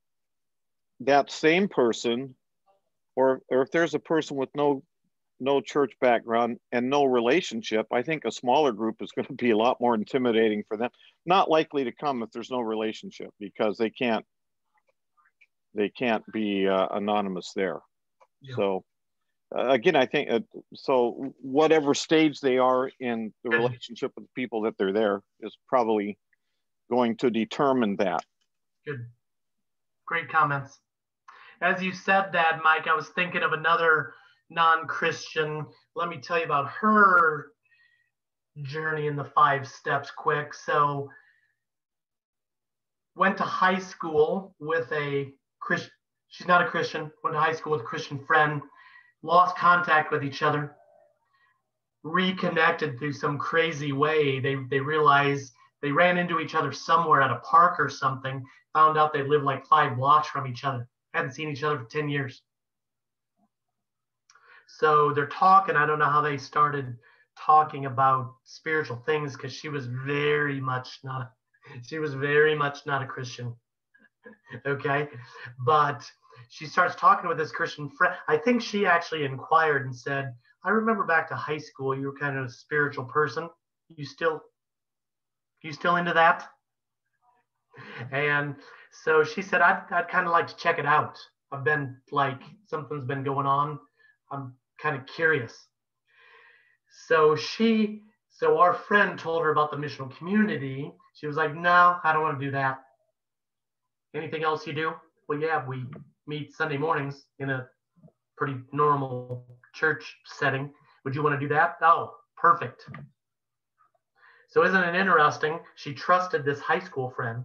that same person, or or if there's a person with no no church background and no relationship, I think a smaller group is *laughs* going to be a lot more intimidating for them. Not likely to come if there's no relationship because they can't they can't be uh, anonymous there. Yeah. So uh, again, I think uh, so. Whatever stage they are in the relationship with the people that they're there is probably going to determine that. Good, great comments. As you said that, Mike, I was thinking of another non-Christian. Let me tell you about her journey in the five steps quick. So went to high school with a Christian, she's not a Christian, went to high school with a Christian friend, lost contact with each other, reconnected through some crazy way. They, they realized they ran into each other somewhere at a park or something, found out they lived like five blocks from each other, hadn't seen each other for 10 years. So they're talking. I don't know how they started talking about spiritual things because she was very much not, she was very much not a Christian. *laughs* okay. But she starts talking with this Christian friend. I think she actually inquired and said, I remember back to high school, you were kind of a spiritual person. You still, you still into that? And so she said, I'd, I'd kind of like to check it out. I've been like, something's been going on. I'm kind of curious. So she, so our friend told her about the missional community. She was like, no, I don't want to do that. Anything else you do? Well, yeah, we meet Sunday mornings in a pretty normal church setting. Would you want to do that? Oh, perfect. So isn't it interesting? She trusted this high school friend.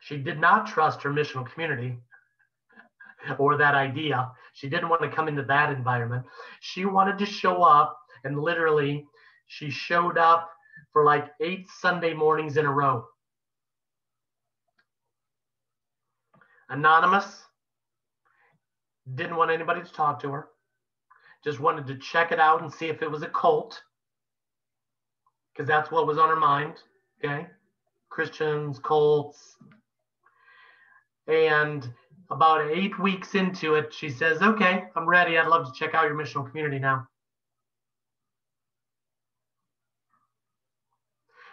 She did not trust her missional community *laughs* or that idea. She didn't want to come into that environment. She wanted to show up, and literally, she showed up for like eight Sunday mornings in a row. Anonymous, didn't want anybody to talk to her, just wanted to check it out and see if it was a cult, because that's what was on her mind. Okay. Christians, cults. And about eight weeks into it, she says, Okay, I'm ready. I'd love to check out your missional community now.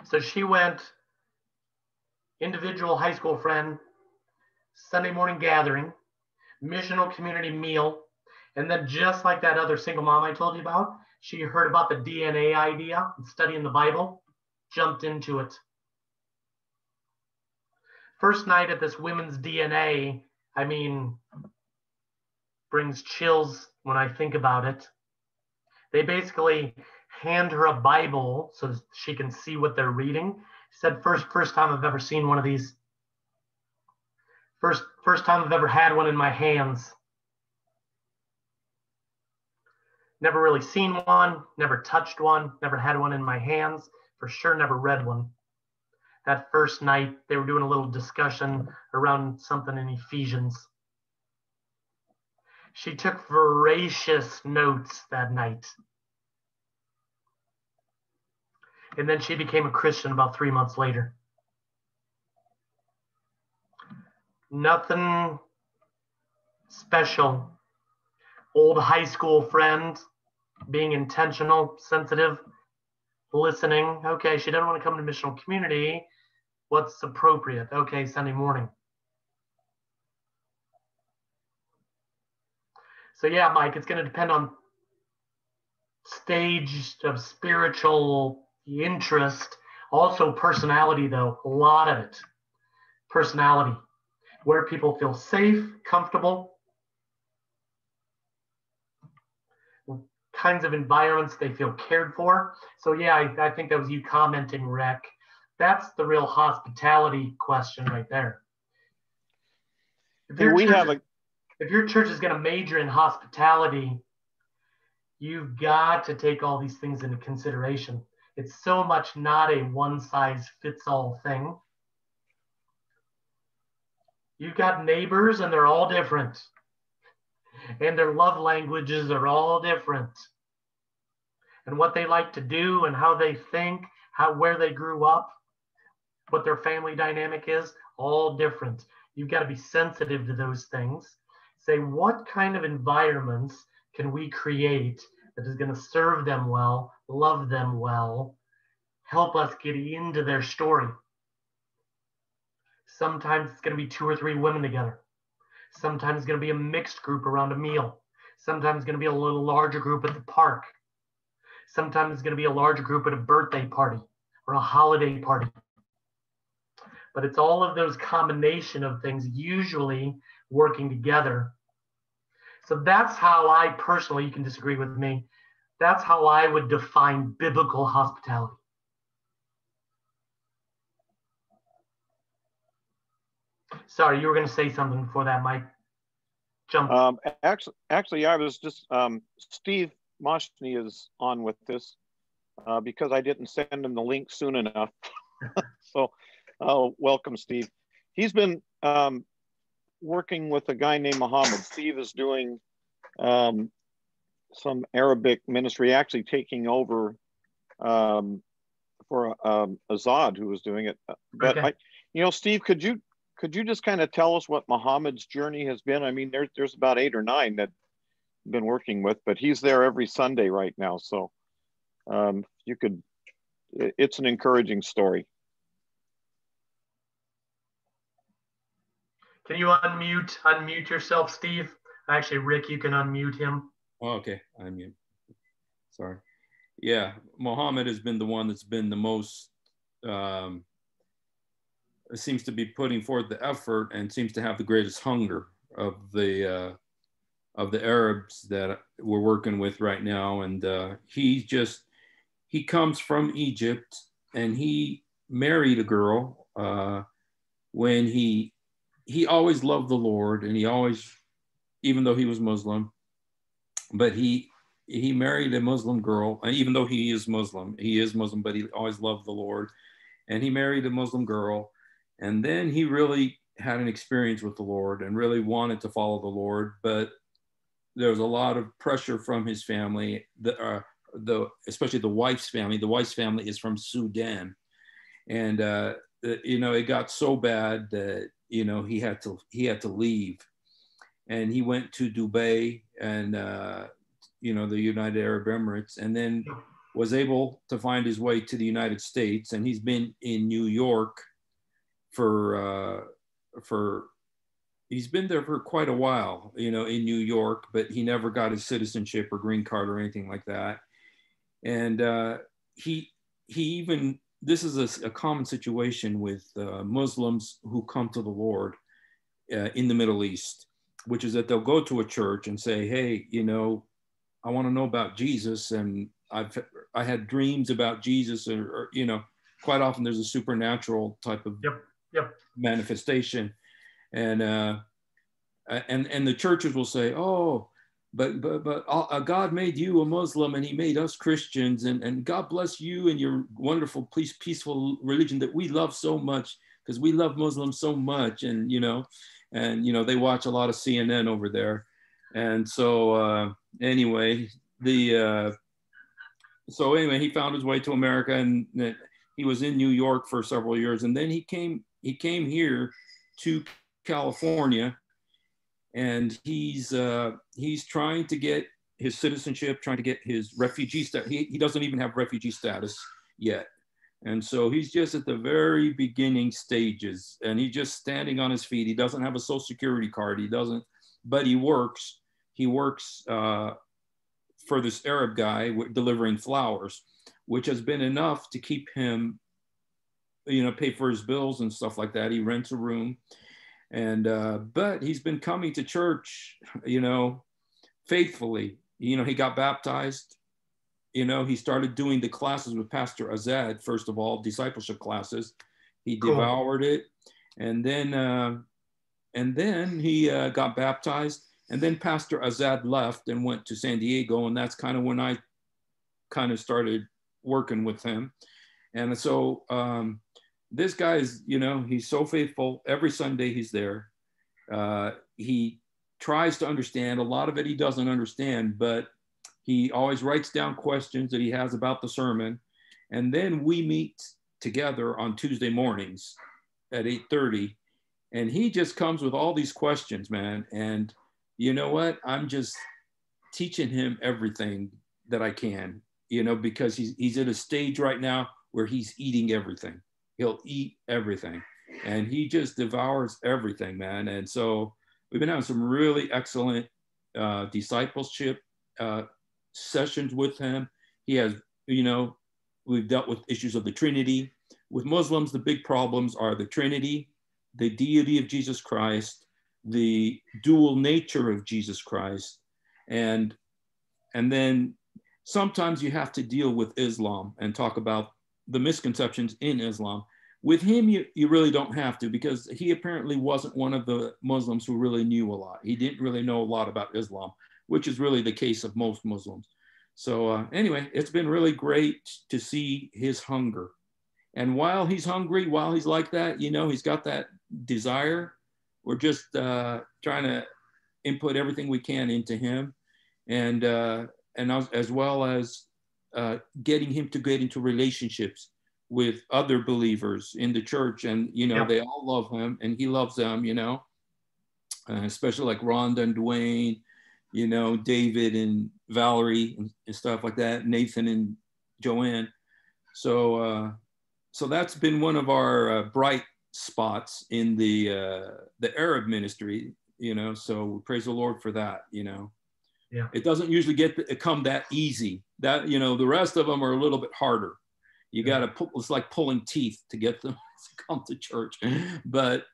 So she went, individual high school friend, Sunday morning gathering, missional community meal, and then just like that other single mom I told you about, she heard about the DNA idea and studying the Bible, jumped into it. First night at this women's DNA, I mean, brings chills when I think about it. They basically hand her a Bible so she can see what they're reading. She said, first, first time I've ever seen one of these. First, first time I've ever had one in my hands. Never really seen one, never touched one, never had one in my hands, for sure never read one that first night they were doing a little discussion around something in Ephesians. She took voracious notes that night. And then she became a Christian about three months later. Nothing special. Old high school friend, being intentional, sensitive, listening. Okay, she doesn't want to come to missional community what's appropriate? Okay, Sunday morning. So yeah, Mike, it's going to depend on stage of spiritual interest. Also personality, though, a lot of it. Personality, where people feel safe, comfortable, kinds of environments they feel cared for. So yeah, I, I think that was you commenting, Rick, that's the real hospitality question right there. If we church, have a if your church is going to major in hospitality, you've got to take all these things into consideration. It's so much not a one size fits all thing. You've got neighbors and they're all different. And their love languages are all different. and what they like to do and how they think, how where they grew up, what their family dynamic is, all different. You've got to be sensitive to those things. Say, what kind of environments can we create that is going to serve them well, love them well, help us get into their story? Sometimes it's going to be two or three women together. Sometimes it's going to be a mixed group around a meal. Sometimes it's going to be a little larger group at the park. Sometimes it's going to be a larger group at a birthday party or a holiday party. But it's all of those combination of things usually working together. So that's how I personally, you can disagree with me, that's how I would define biblical hospitality. Sorry, you were going to say something before that, Mike. Jump. Um, actually, actually, I was just um, Steve Moshny is on with this uh, because I didn't send him the link soon enough. *laughs* so, uh, welcome, Steve. He's been um, working with a guy named Muhammad. Steve is doing um, some Arabic ministry, actually taking over um, for um, Azad, who was doing it. But okay. I, you know, Steve, could you could you just kind of tell us what Muhammad's journey has been? I mean, there's there's about eight or nine that I've been working with, but he's there every Sunday right now. So um, you could, it's an encouraging story. Can you unmute unmute yourself, Steve? Actually, Rick, you can unmute him. Oh, okay, unmute. Sorry. Yeah, Mohammed has been the one that's been the most um, seems to be putting forth the effort and seems to have the greatest hunger of the uh, of the Arabs that we're working with right now. And uh, he just he comes from Egypt and he married a girl uh, when he he always loved the Lord and he always even though he was Muslim, but he he married a Muslim girl, even though he is Muslim, he is Muslim, but he always loved the Lord. And he married a Muslim girl, and then he really had an experience with the Lord and really wanted to follow the Lord, but there was a lot of pressure from his family, the, uh, the especially the wife's family. The wife's family is from Sudan, and uh, you know it got so bad that you know he had to he had to leave, and he went to Dubai and uh, you know the United Arab Emirates, and then was able to find his way to the United States, and he's been in New York for uh, for he's been there for quite a while, you know, in New York, but he never got his citizenship or green card or anything like that. And uh, he he even this is a, a common situation with uh, Muslims who come to the Lord uh, in the Middle East, which is that they'll go to a church and say, "Hey, you know, I want to know about Jesus, and I've I had dreams about Jesus, or, or you know, quite often there's a supernatural type of yep yep. manifestation. And, uh, and, and the churches will say, oh, but, but, but uh, God made you a Muslim and he made us Christians and, and God bless you and your wonderful, peace, peaceful religion that we love so much because we love Muslims so much. And, you know, and, you know, they watch a lot of CNN over there. And so, uh, anyway, the, uh, so anyway, he found his way to America and he was in New York for several years. And then he came he came here to California, and he's uh, he's trying to get his citizenship, trying to get his refugee status. He, he doesn't even have refugee status yet. And so he's just at the very beginning stages and he's just standing on his feet. He doesn't have a social security card. He doesn't, but he works. He works uh, for this Arab guy delivering flowers, which has been enough to keep him you know, pay for his bills and stuff like that. He rents a room. And, uh, but he's been coming to church, you know, faithfully. You know, he got baptized. You know, he started doing the classes with Pastor Azad, first of all, discipleship classes. He cool. devoured it. And then, uh, and then he uh, got baptized. And then Pastor Azad left and went to San Diego. And that's kind of when I kind of started working with him. And so um, this guy is, you know, he's so faithful. Every Sunday he's there. Uh, he tries to understand. A lot of it he doesn't understand, but He always writes down questions that he has about the sermon. And then we meet together on Tuesday mornings at 8:30 and he just comes with all these questions, man. And you know what? I'm just teaching him everything that I can, you know, because he's he's at a stage right now where he's eating everything. He'll eat everything. And he just devours everything, man. And so we've been having some really excellent uh, discipleship uh, sessions with him. He has, you know, we've dealt with issues of the Trinity. With Muslims, the big problems are the Trinity, the deity of Jesus Christ, the dual nature of Jesus Christ, and and then sometimes you have to deal with Islam and talk about the misconceptions in Islam. With him, you, you really don't have to because he apparently wasn't one of the Muslims who really knew a lot. He didn't really know a lot about Islam, which is really the case of most Muslims. So, uh, anyway, it's been really great to see his hunger. And while he's hungry, while he's like that, you know, he's got that desire. We're just uh, trying to input everything we can into him, and uh, and as, as well as uh, getting him to get into relationships with other believers in the church, and you know they all love him, and he loves them, you know, uh, especially like Rhonda and Dwayne, you know, David and Valerie and, and stuff like that, Nathan and Joanne. So uh, so that's been one of our uh, bright spots in the uh, the Arab ministry, you know. So we praise the Lord for that, you know. Yeah. It doesn't usually get come that easy. That you know, the rest of them are a little bit harder. You yeah. got to pull It's like pulling teeth to get them *laughs* to come to church. But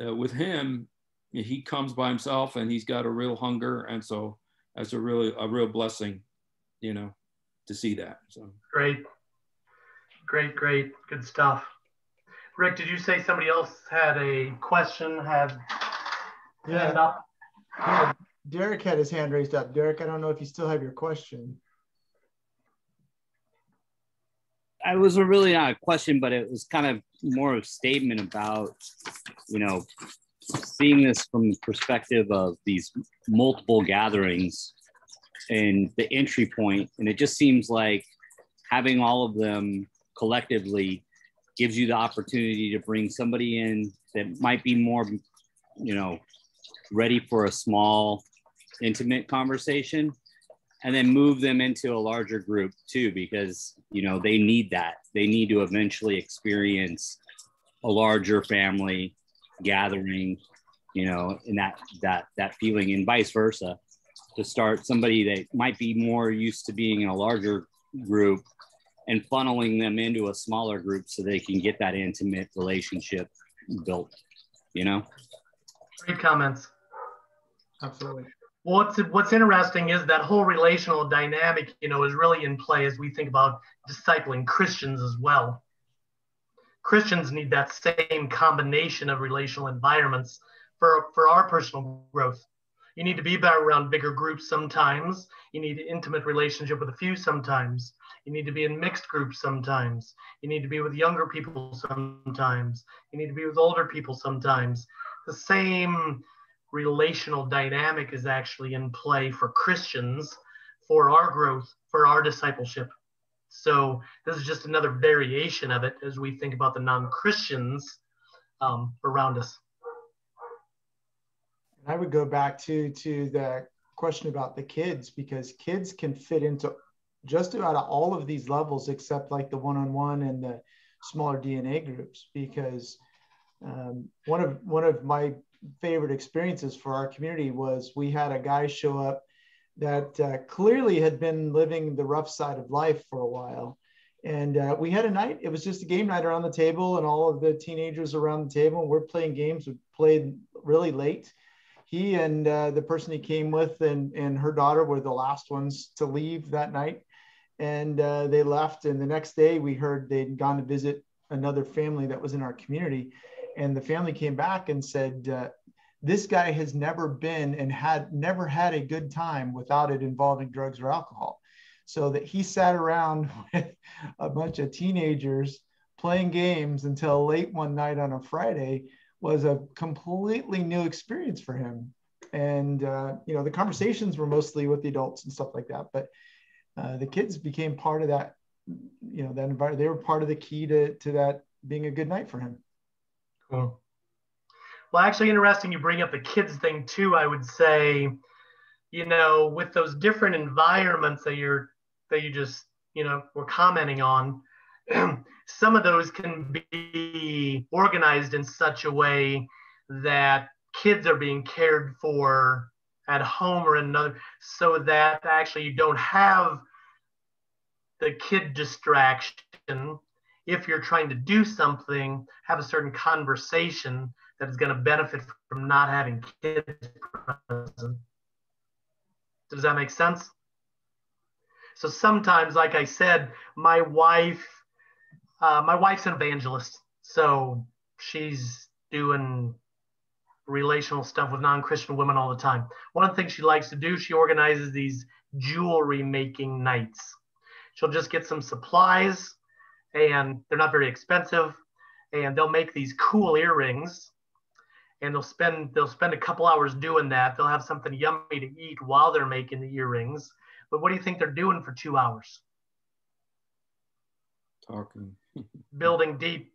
uh, with him, he comes by himself, and he's got a real hunger, and so that's a really a real blessing, you know, to see that. So great, great, great, good stuff. Rick, did you say somebody else had a question? Had yeah. yeah. Derek had his hand raised up. Derek, I don't know if you still have your question. I was really not a question, but it was kind of more of a statement about, you know, seeing this from the perspective of these multiple gatherings and the entry point, and it just seems like having all of them collectively gives you the opportunity to bring somebody in that might be more, you know, ready for a small, intimate conversation and then move them into a larger group too because you know they need that. They need to eventually experience a larger family gathering you know and that that that feeling and vice versa. To start somebody that might be more used to being in a larger group and funneling them into a smaller group so they can get that intimate relationship built you know? Great comments. Absolutely what's what's interesting is that whole relational dynamic you know is really in play as we think about discipling christians as well christians need that same combination of relational environments for for our personal growth you need to be around bigger groups sometimes you need an intimate relationship with a few sometimes you need to be in mixed groups sometimes. You need to be with younger people sometimes. You need to be with older people sometimes. The same relational dynamic is actually in play for Christians for our growth, for our discipleship. So this is just another variation of it as we think about the non-Christians um, around us. I would go back to to the question about the kids because kids can fit into just about all of these levels except like the one-on-one and the smaller DNA groups because um, one of one of my favorite experiences for our community was we had a guy show up that uh, clearly had been living the rough side of life for a while. And uh, we had a night it was just a game night around the table and all of the teenagers around the table we're playing games we played really late. He and uh, the person he came with and, and her daughter were the last ones to leave that night. And uh, they left. And the next day, we heard they'd gone to visit another family that was in our community, and the family came back and said, uh, "This guy has never been and had never had a good time without it involving drugs or alcohol." So that he sat around *laughs* with a bunch of teenagers playing games until late one night on a Friday was a completely new experience for him. and uh, you know the conversations were mostly with the adults and stuff like that but uh, the kids became part of that you know that environment they were part of the key to to that being a good night for him cool. Well actually interesting you bring up the kids thing too i would say you know with those different environments that you're that you just you know were commenting on *clears throat* some of those can be organized in such a way that kids are being cared for at home or another so that actually you don't have the kid distraction if you're trying to do something have a certain conversation that is going to benefit from not having kids present does that make sense so sometimes like i said my wife uh, my wife's an evangelist so she's doing relational stuff with non-Christian women all the time. One of the things she likes to do, she organizes these jewelry making nights. She'll just get some supplies and they're not very expensive and they'll make these cool earrings and they'll spend they'll spend a couple hours doing that. They'll have something yummy to eat while they're making the earrings. But what do you think they're doing for 2 hours? Talking. *laughs* building deep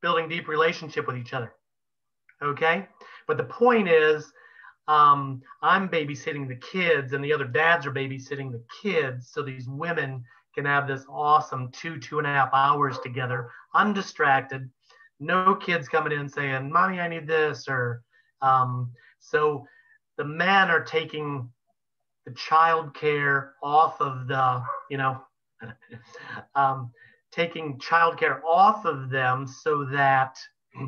building deep relationship with each other. Okay? But the point is, um, I'm babysitting the kids, and the other dads are babysitting the kids. So these women can have this awesome two, two and a half hours together, undistracted, no kids coming in saying, Mommy, I need this. Or um, so the men are taking the child care off of the, you know, *laughs* um, taking child care off of them so that *clears throat*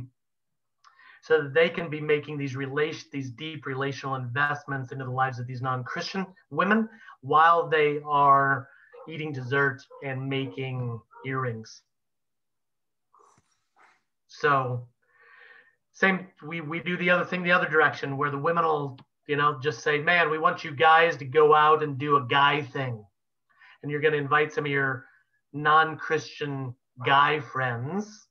so that they can be making these relation these deep relational investments into the lives of these non-christian women while they are eating dessert and making earrings so same we we do the other thing the other direction where the women will you know just say man we want you guys to go out and do a guy thing and you're going to invite some of your non-christian guy friends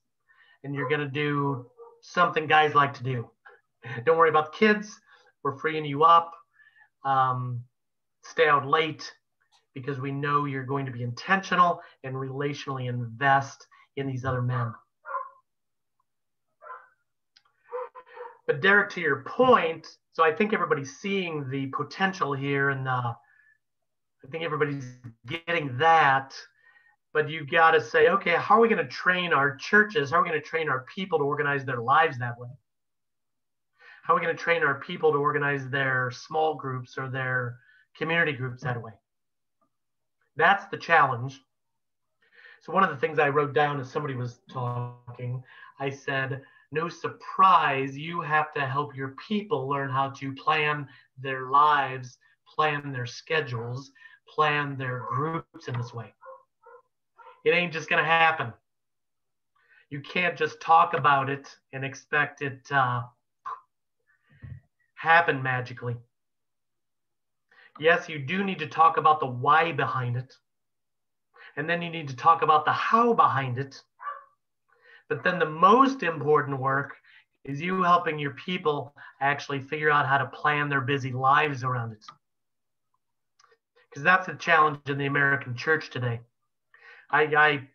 and you're going to do something guys like to do. *laughs* Don't worry about the kids. We're freeing you up. Um, stay out late because we know you're going to be intentional and relationally invest in these other men. But Derek, to your point, so I think everybody's seeing the potential here, and uh, I think everybody's getting that but you got to say, okay, how are we going to train our churches? How are we going to train our people to organize their lives that way? How are we going to train our people to organize their small groups or their community groups that way? That's the challenge. So, one of the things I wrote down as somebody was talking, I said, no surprise, you have to help your people learn how to plan their lives, plan their schedules, plan their groups in this way. It ain't just going to happen. You can't just talk about it and expect it uh, happen magically. Yes, you do need to talk about the why behind it. And then you need to talk about the how behind it. But then the most important work is you helping your people actually figure out how to plan their busy lives around it. Because that's the challenge in the American church today. I, I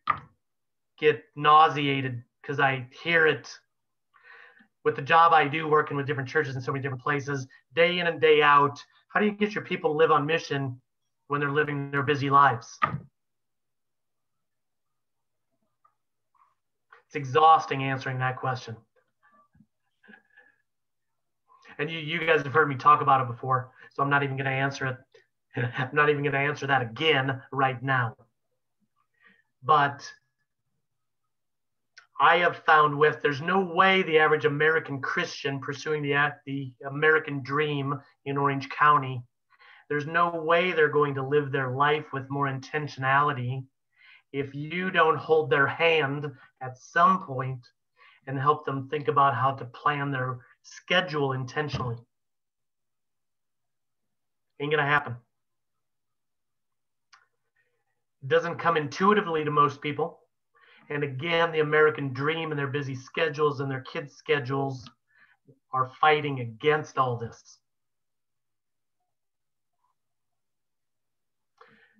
get nauseated because I hear it with the job I do working with different churches in so many different places, day in and day out. How do you get your people to live on mission when they're living their busy lives? It's exhausting answering that question. And you, you guys have heard me talk about it before, so I'm not even going to answer it. *laughs* I'm not even going to answer that again right now. But I have found with there's no way the average American Christian pursuing the, the American dream in Orange County, there's no way they're going to live their life with more intentionality if you don't hold their hand at some point and help them think about how to plan their schedule intentionally. Ain't gonna happen doesn't come intuitively to most people. And again, the American dream and their busy schedules and their kids' schedules are fighting against all this.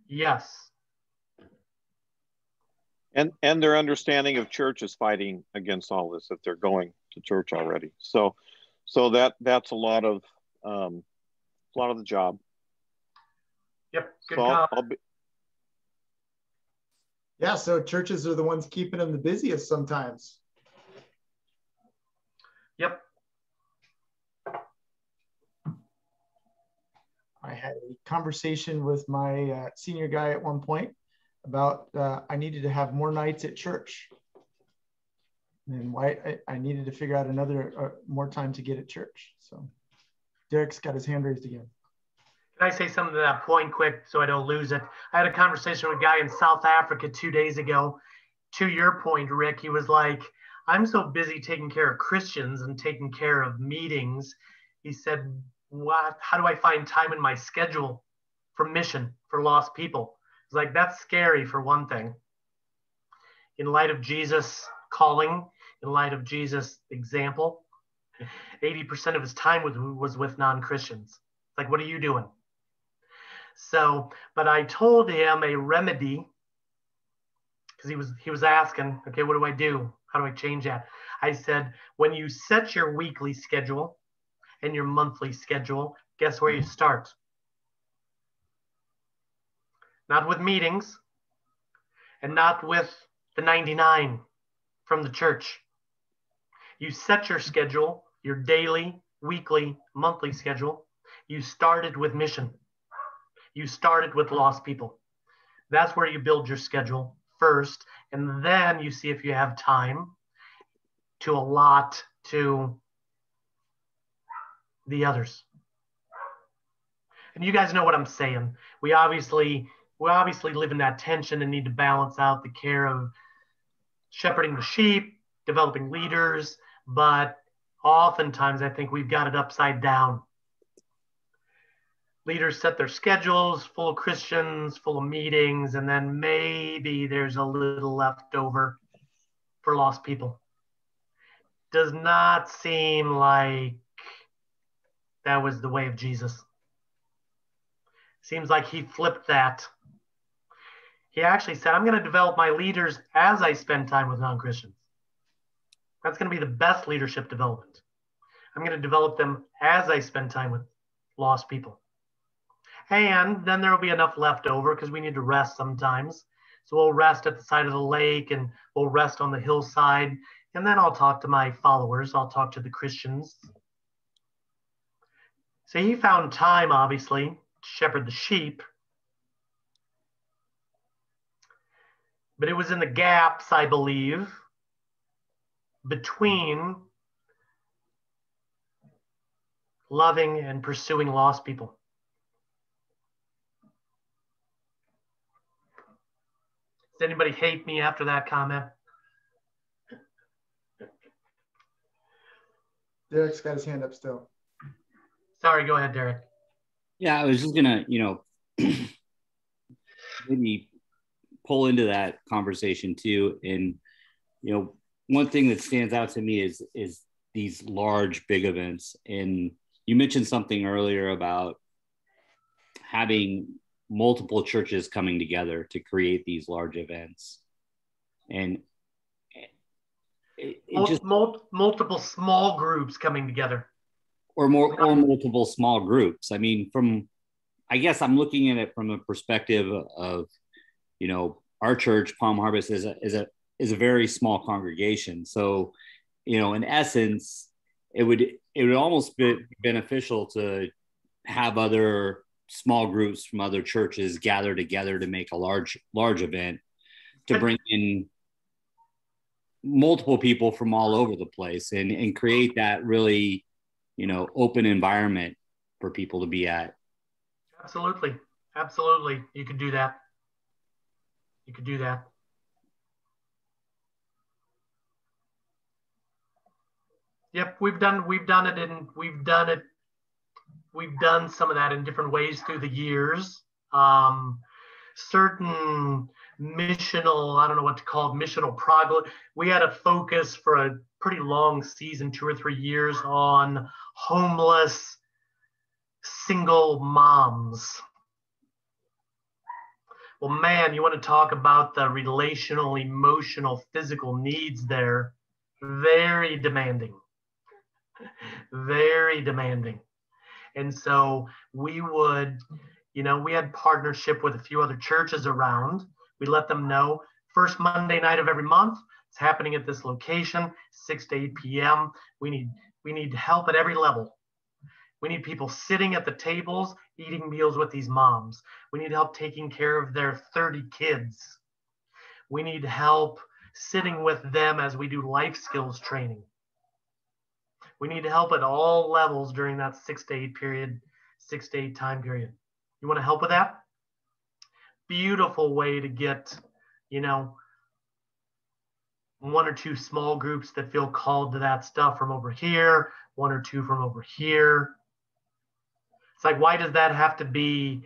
Yes. And and their understanding of church is fighting against all this if they're going to church already. So so that that's a lot of um, a lot of the job. Yep. Good so I'll, I'll, be, yeah, so churches are the ones keeping them the busiest sometimes. Yep. I had a conversation with my uh, senior guy at one point about uh, I needed to have more nights at church. And why I, I needed to figure out another uh, more time to get at church. So Derek's got his hand raised again. Can I say something to that point quick so I don't lose it? I had a conversation with a guy in South Africa two days ago. To your point, Rick, he was like, I'm so busy taking care of Christians and taking care of meetings. He said, what, how do I find time in my schedule for mission for lost people? It's like, that's scary for one thing. In light of Jesus' calling, in light of Jesus' example, 80% of his time was, was with non Christians. It's like, what are you doing? So, but I told him a remedy because he was he was asking, okay, what do I do? How do I change that? I said, when you set your weekly schedule and your monthly schedule, guess where you start? Not with meetings and not with the 99 from the church. You set your schedule, your daily, weekly, monthly schedule. You started with mission. You started with lost people. That's where you build your schedule first, and then you see if you have time to allot to the others. And you guys know what I'm saying. We obviously we obviously live in that tension and need to balance out the care of shepherding the sheep, developing leaders, but oftentimes I think we've got it upside down leaders set their schedules full of Christians, full of meetings, and then maybe there's a little left over for lost people. Does not seem like that was the way of Jesus. Seems like he flipped that. He actually said, I'm going to develop my leaders as I spend time with non Christians. That's going to be the best leadership development. I'm going to develop them as I spend time with lost people. And then there will be enough left over because we need to rest sometimes. So we'll rest at the side of the lake and we'll rest on the hillside. And then I'll talk to my followers, I'll talk to the Christians. So he found time, obviously, to shepherd the sheep. But it was in the gaps, I believe, between loving and pursuing lost people. Does anybody hate me after that comment? Derek's got his hand up still. Sorry, go ahead, Derek. Yeah, I was just gonna, you know, *clears throat* maybe pull into that conversation too. And you know, one thing that stands out to me is is these large, big events. And you mentioned something earlier about having multiple churches coming together to create these large events. And it, it just multiple small groups coming together. Or more or multiple small groups. I mean from i guess i'm looking at it from a perspective of you know our church palm harvest is a is a is a very small congregation. So you know in essence it would it would almost be beneficial to have other small groups from other churches gather together to make a large large event to bring in multiple people from all over the place and, and create that really you know open environment for people to be at. Absolutely. Absolutely. You could do that. You could do that. Yep we've done we've done it and we've done it we've done some of that in different ways through the years. Um, certain missional, I don't know what to call it, missional progress. We had a focus for a pretty long season, two or three years, on homeless single moms. Well, man, you want to talk about the relational, emotional, physical needs there. Very demanding. Very demanding. And so we would, you know, we had partnership with a few other churches around. We let them know first Monday night of every month, it's happening at this location, 6 to 8 p.m. We need we need help at every level. We need people sitting at the tables eating meals with these moms. We need help taking care of their 30 kids. We need help sitting with them as we do life skills training. We need to help at all levels during that six to eight period, six to eight time period. You want to help with that? Beautiful way to get, you know, one or two small groups that feel called to that stuff from over here, one or two from over here. It's like, why does that have to be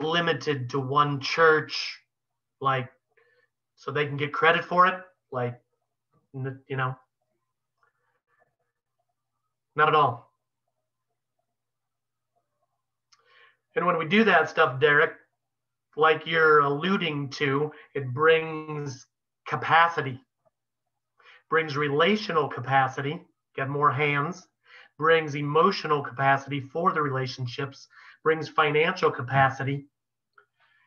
limited to one church? Like, so they can get credit for it? Like, you know, not at all. And when we do that stuff, Derek, like you're alluding to, it brings capacity, brings relational capacity, get more hands, brings emotional capacity for the relationships, brings financial capacity.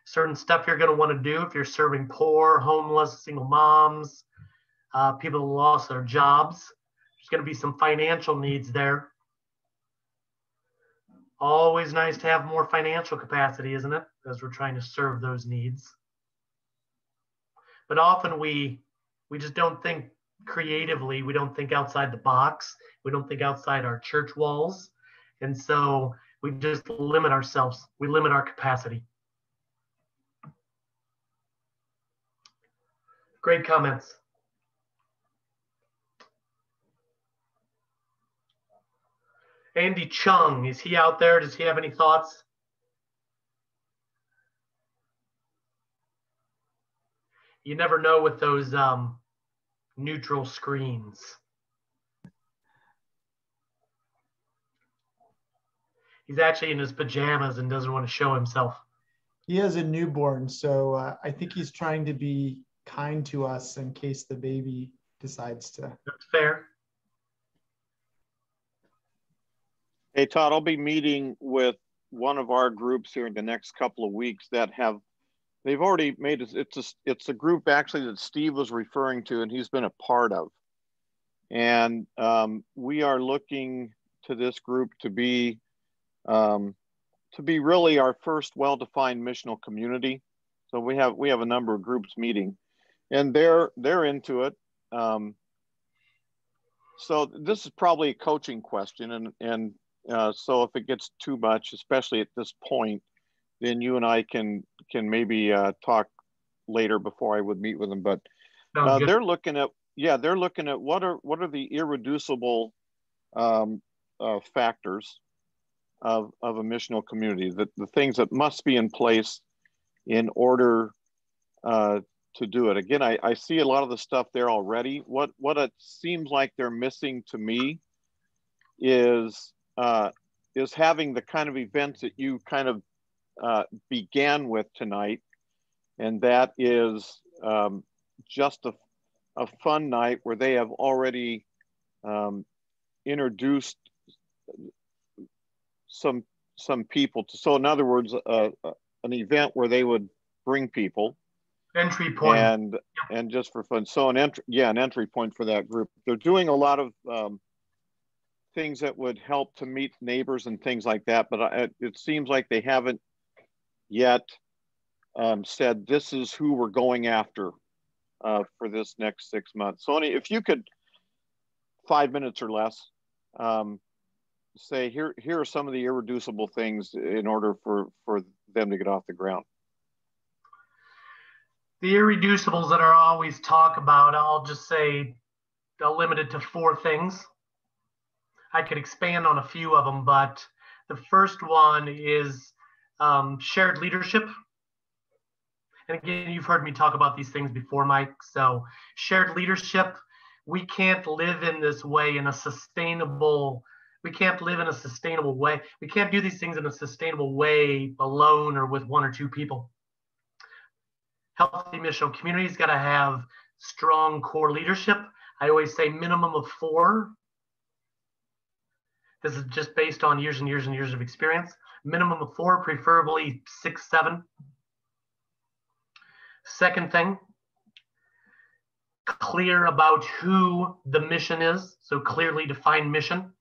Certain stuff you're going to want to do if you're serving poor, homeless, single moms, uh, people who lost their jobs. There's going to be some financial needs there. Always nice to have more financial capacity, isn't it? As we're trying to serve those needs. But often we we just don't think creatively. We don't think outside the box. We don't think outside our church walls. And so we just limit ourselves. We limit our capacity. Great comments. Andy Chung, is he out there? Does he have any thoughts? You never know with those um, neutral screens. He's actually in his pajamas and doesn't want to show himself. He has a newborn, so uh, I think he's trying to be kind to us in case the baby decides to. That's fair. Hey, Todd, I'll be meeting with one of our groups here in the next couple of weeks that have, they've already made it, it's a, it's a group actually that Steve was referring to and he's been a part of. And um, we are looking to this group to be, um, to be really our first well-defined missional community. So we have, we have a number of groups meeting and they're, they're into it. Um, so this is probably a coaching question and, and uh, so if it gets too much, especially at this point, then you and I can can maybe uh, talk later before I would meet with them. But uh, they're looking at yeah, they're looking at what are what are the irreducible um, uh, factors of of a missional community, the, the things that must be in place in order uh, to do it. Again, I, I see a lot of the stuff there already. What what it seems like they're missing to me is uh, is having the kind of events that you kind of uh, began with tonight, and that is um, just a, a fun night where they have already um, introduced some some people to. So in other words, uh, uh an event where they would bring people entry point and and just for fun. So an entry, yeah, an entry point for that group. They're doing a lot of um, things that would help to meet neighbors and things like that. But I, it seems like they haven't yet um, said this is who we're going after uh, for this next six months. So, if you could, five minutes or less, um, say here here are some of the irreducible things in order for for them to get off the ground. The irreducibles that are always talk about, I'll just say, I'll limit it to four things. I could expand on a few of them, but the first one is um, shared leadership. And again, you've heard me talk about these things before, Mike. So, shared leadership, we can't live in this way in a sustainable we can't live in a sustainable way. We can't do these things in a sustainable way alone or with one or two people. healthy missional communities got to have strong core leadership. I always say minimum of four. This is just based on years and years and years of experience. Minimum of four, preferably six, seven. Second thing, clear about who the mission is. So clearly defined mission.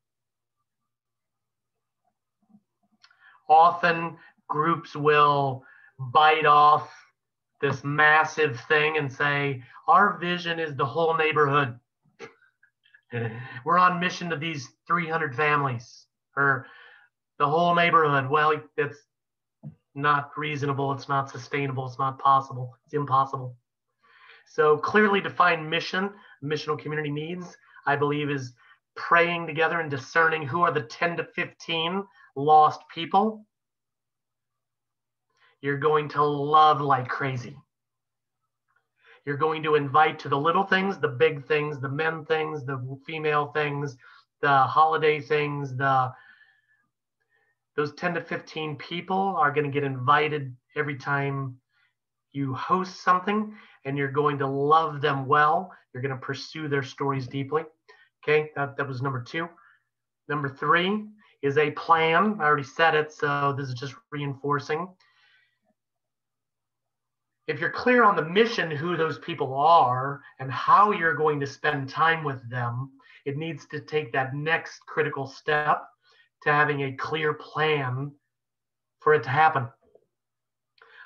Often groups will bite off this massive thing and say, our vision is the whole neighborhood. *laughs* We're on mission to these 300 families or the whole neighborhood. Well, it's not reasonable. It's not sustainable. It's not possible. It's impossible. So clearly defined mission, missional community needs, I believe is praying together and discerning who are the 10 to 15 lost people you're going to love like crazy. You're going to invite to the little things, the big things, the men things, the female things, the holiday things, the those 10 to 15 people are going to get invited every time you host something and you're going to love them well. You're going to pursue their stories deeply. Okay, that, that was number two. Number three is a plan. I already said it, so this is just reinforcing if you're clear on the mission, who those people are, and how you're going to spend time with them, it needs to take that next critical step to having a clear plan for it to happen.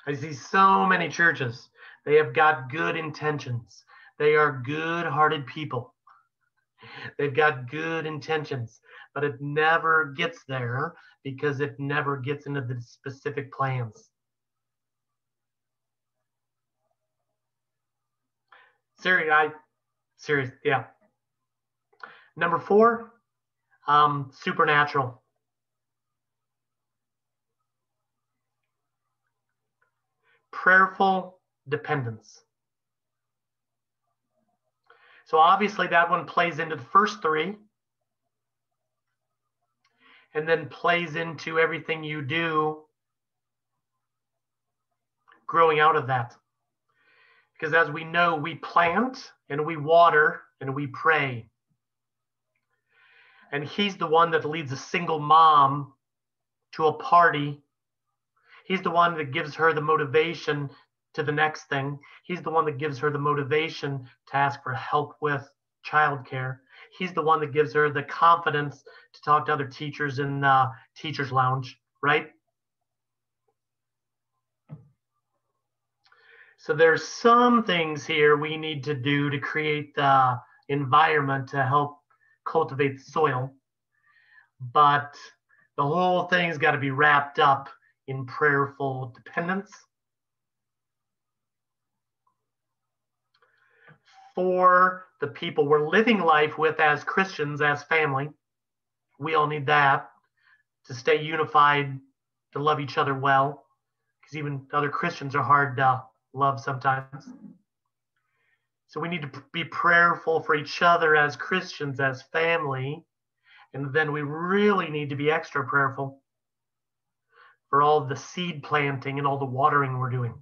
I see so many churches, they have got good intentions. They are good hearted people. They've got good intentions, but it never gets there because it never gets into the specific plans. Serious, I serious, yeah. Number four, um, supernatural. Prayerful dependence. So obviously that one plays into the first three and then plays into everything you do growing out of that. Because as we know, we plant and we water and we pray. And he's the one that leads a single mom to a party. He's the one that gives her the motivation to the next thing. He's the one that gives her the motivation to ask for help with childcare. He's the one that gives her the confidence to talk to other teachers in the teacher's lounge, right? So there's some things here we need to do to create the environment to help cultivate the soil. But the whole thing's got to be wrapped up in prayerful dependence. For the people we're living life with as Christians, as family, we all need that to stay unified, to love each other well, because even other Christians are hard to love sometimes. So we need to be prayerful for each other as Christians, as family. And then we really need to be extra prayerful for all the seed planting and all the watering we're doing.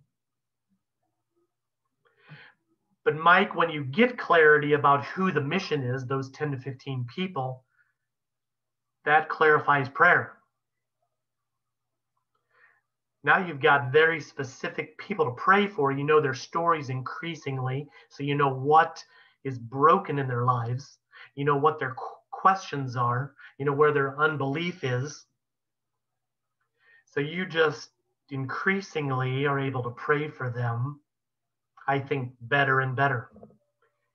But, Mike, when you get clarity about who the mission is, those 10 to 15 people, that clarifies prayer. Now you've got very specific people to pray for. You know their stories increasingly, so you know what is broken in their lives. You know what their questions are. You know where their unbelief is. So you just increasingly are able to pray for them, I think, better and better.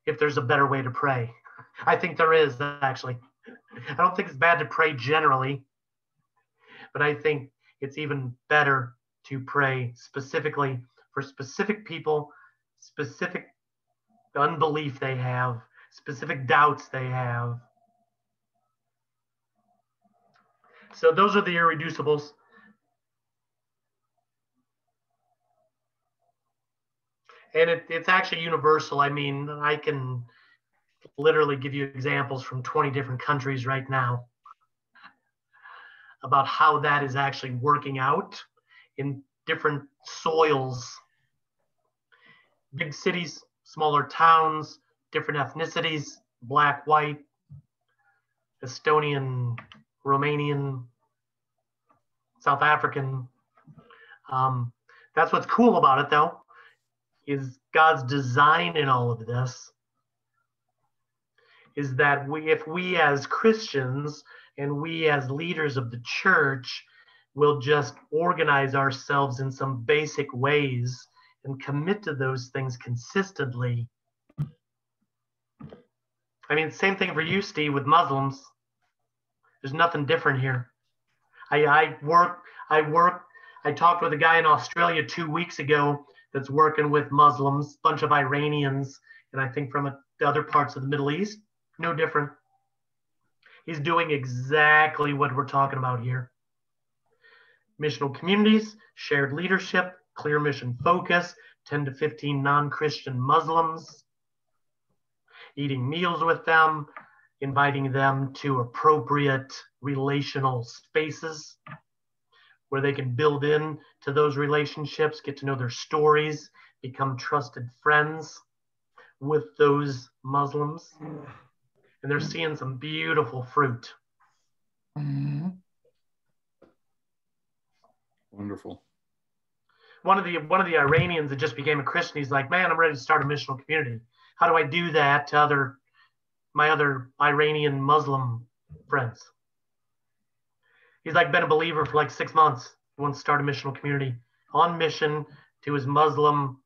If there's a better way to pray, *laughs* I think there is actually. *laughs* I don't think it's bad to pray generally, but I think it's even better to pray specifically for specific people, specific unbelief they have, specific doubts they have. So those are the irreducibles. And it, it's actually universal. I mean, I can literally give you examples from 20 different countries right now about how that is actually working out in different soils big cities, smaller towns, different ethnicities, black, white, Estonian, Romanian, South African. Um, that's what's cool about it, though, is God's design in all of this. Is that we, if we as Christians and we as leaders of the church will just organize ourselves in some basic ways and commit to those things consistently. I mean, same thing for you, Steve, with Muslims. There's nothing different here. I, I work, I work, I talked with a guy in Australia two weeks ago that's working with Muslims, bunch of Iranians, and I think from a, the other parts of the Middle East. No different. He's doing exactly what we're talking about here. Missional communities, shared leadership, clear mission focus, 10 to 15 non Christian Muslims, eating meals with them, inviting them to appropriate relational spaces where they can build in to those relationships, get to know their stories, become trusted friends with those Muslims. And they're seeing some beautiful fruit. Mm-hmm. Wonderful. One of the one of the Iranians that just became a Christian, he's like, Man, I'm ready to start a missional community. How do I do that to other my other Iranian Muslim friends? He's like been a believer for like six months. He wants to start a missional community on mission to his Muslim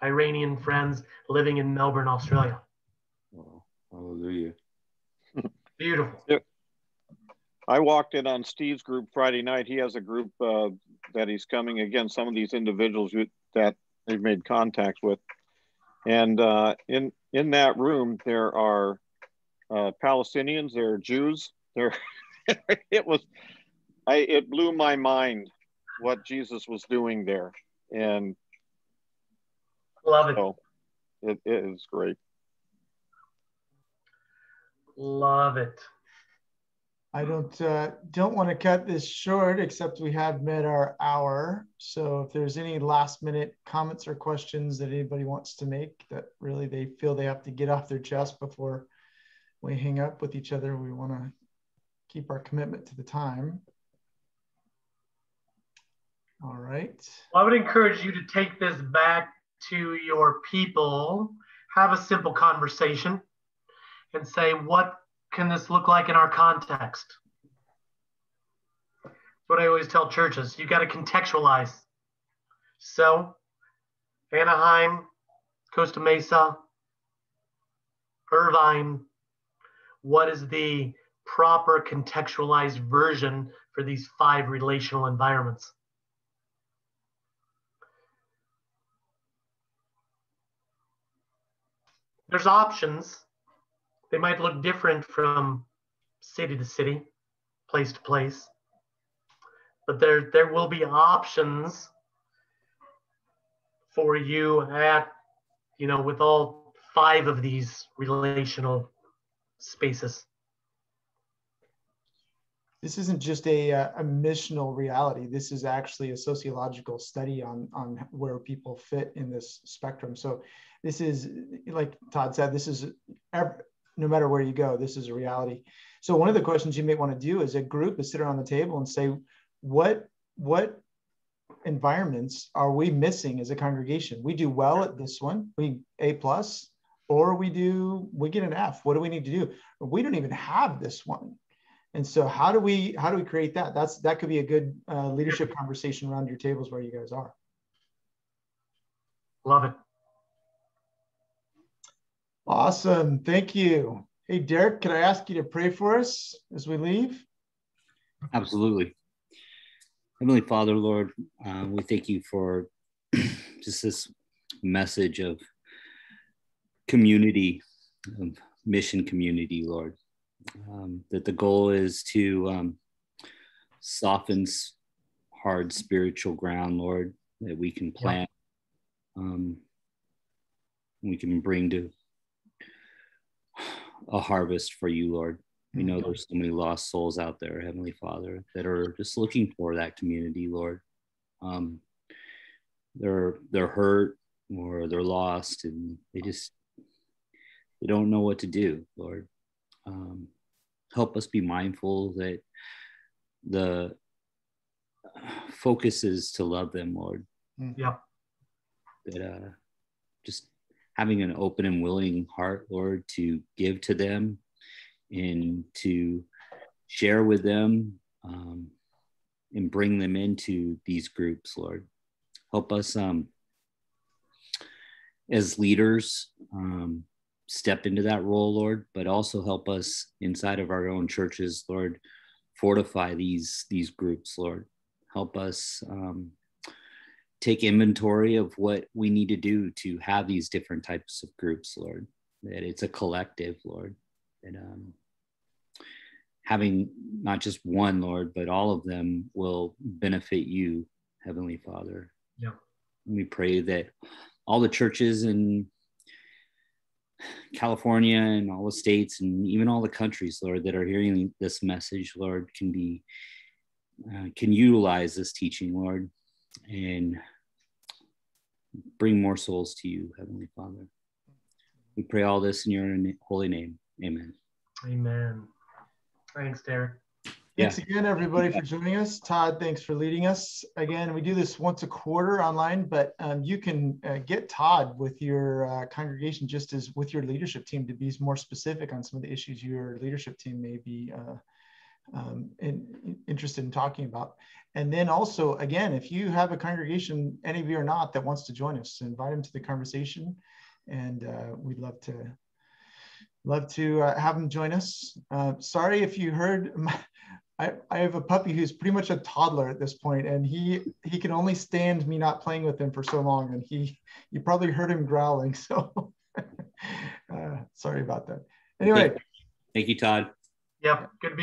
Iranian friends living in Melbourne, Australia. Oh, hallelujah. Beautiful. I walked in on Steve's group Friday night. He has a group uh, that he's coming again. Some of these individuals that they've made contacts with, and uh, in in that room there are uh, Palestinians, there are Jews. There, *laughs* it was, I it blew my mind what Jesus was doing there, and Love it. so it, it is great. Love it. I don't uh, don't want to cut this short, except we have met our hour. So if there's any last minute comments or questions that anybody wants to make that really they feel they have to get off their chest before we hang up with each other, we want to keep our commitment to the time. All right. Well, I would encourage you to take this back to your people, have a simple conversation, and say, what can this look like in our context? That's what I always tell churches. you've got to contextualize. So, Anaheim, Costa Mesa, Irvine, what is the proper contextualized version for these five relational environments? There's options. They might look different from city to city, place to place, but there there will be options for you at you know with all five of these relational spaces. This isn't just a, uh, a missional reality. This is actually a sociological study on, on where people fit in this spectrum. So this is, like Todd said, this is ev- no matter where you go, this is a reality. So one of the questions you may want to do as a group is sit around the table and say, what what environments are we missing as a congregation? We do well at this one, we A plus, or we do we get an F. What do we need to do? We don't even have this one. And so how do we how do we create that? That's that could be a good uh, leadership conversation around your tables where you guys are. Love it. Awesome. Thank you. Hey, Derek, could I ask you to pray for us as we leave? Absolutely. Heavenly Father, Lord, uh, we thank you for *clears throat* just this message of community, of mission community, Lord. Um, that the goal is to um, soften hard spiritual ground, Lord, that we can plant, um, we can bring to a harvest for you, Lord. We know there's so many lost souls out there, Heavenly Father, that are just looking for that community, Lord. Um, they're they're hurt, or they're lost and they just they don't know what to do lord um, help us be mindful that the focus is to love them lord Yep. that uh, just having an open and willing heart lord to give to them and to share with them um, and bring them into these groups lord help us um, as leaders um, step into that role, Lord, but also help us inside of our own churches, Lord, fortify these these groups, Lord. Help us um, take inventory of what we need to do to have these different types of groups, Lord. That it's a collective, Lord. And um, having not just one, Lord, but all of them will benefit you, Heavenly Father. Yeah. We pray that all the churches in California and all the states and even all the countries, Lord, that are hearing this message, Lord, can be uh, can utilize this teaching, Lord, and bring more souls to you, Heavenly Father. We pray all this in your holy name. Amen. Amen. Thanks, Derek. Thanks again, everybody, for joining us. Todd, thanks for leading us. Again, we do this once a quarter online, but um, you can uh, get Todd with your uh, congregation just as with your leadership team to be more specific on some of the issues your leadership team may be uh, um, in, interested in talking about. And then also, again, if you have a congregation, any of you or not, that wants to join us, invite them to the conversation. And uh, we'd love to love to uh, have them join us. Uh, sorry if you heard my, I, I have a puppy who's pretty much a toddler at this point, and he he can only stand me not playing with him for so long, and he you probably heard him growling. *laughs* So uh, sorry about that. Anyway, thank you, Todd. Yep. Good to be.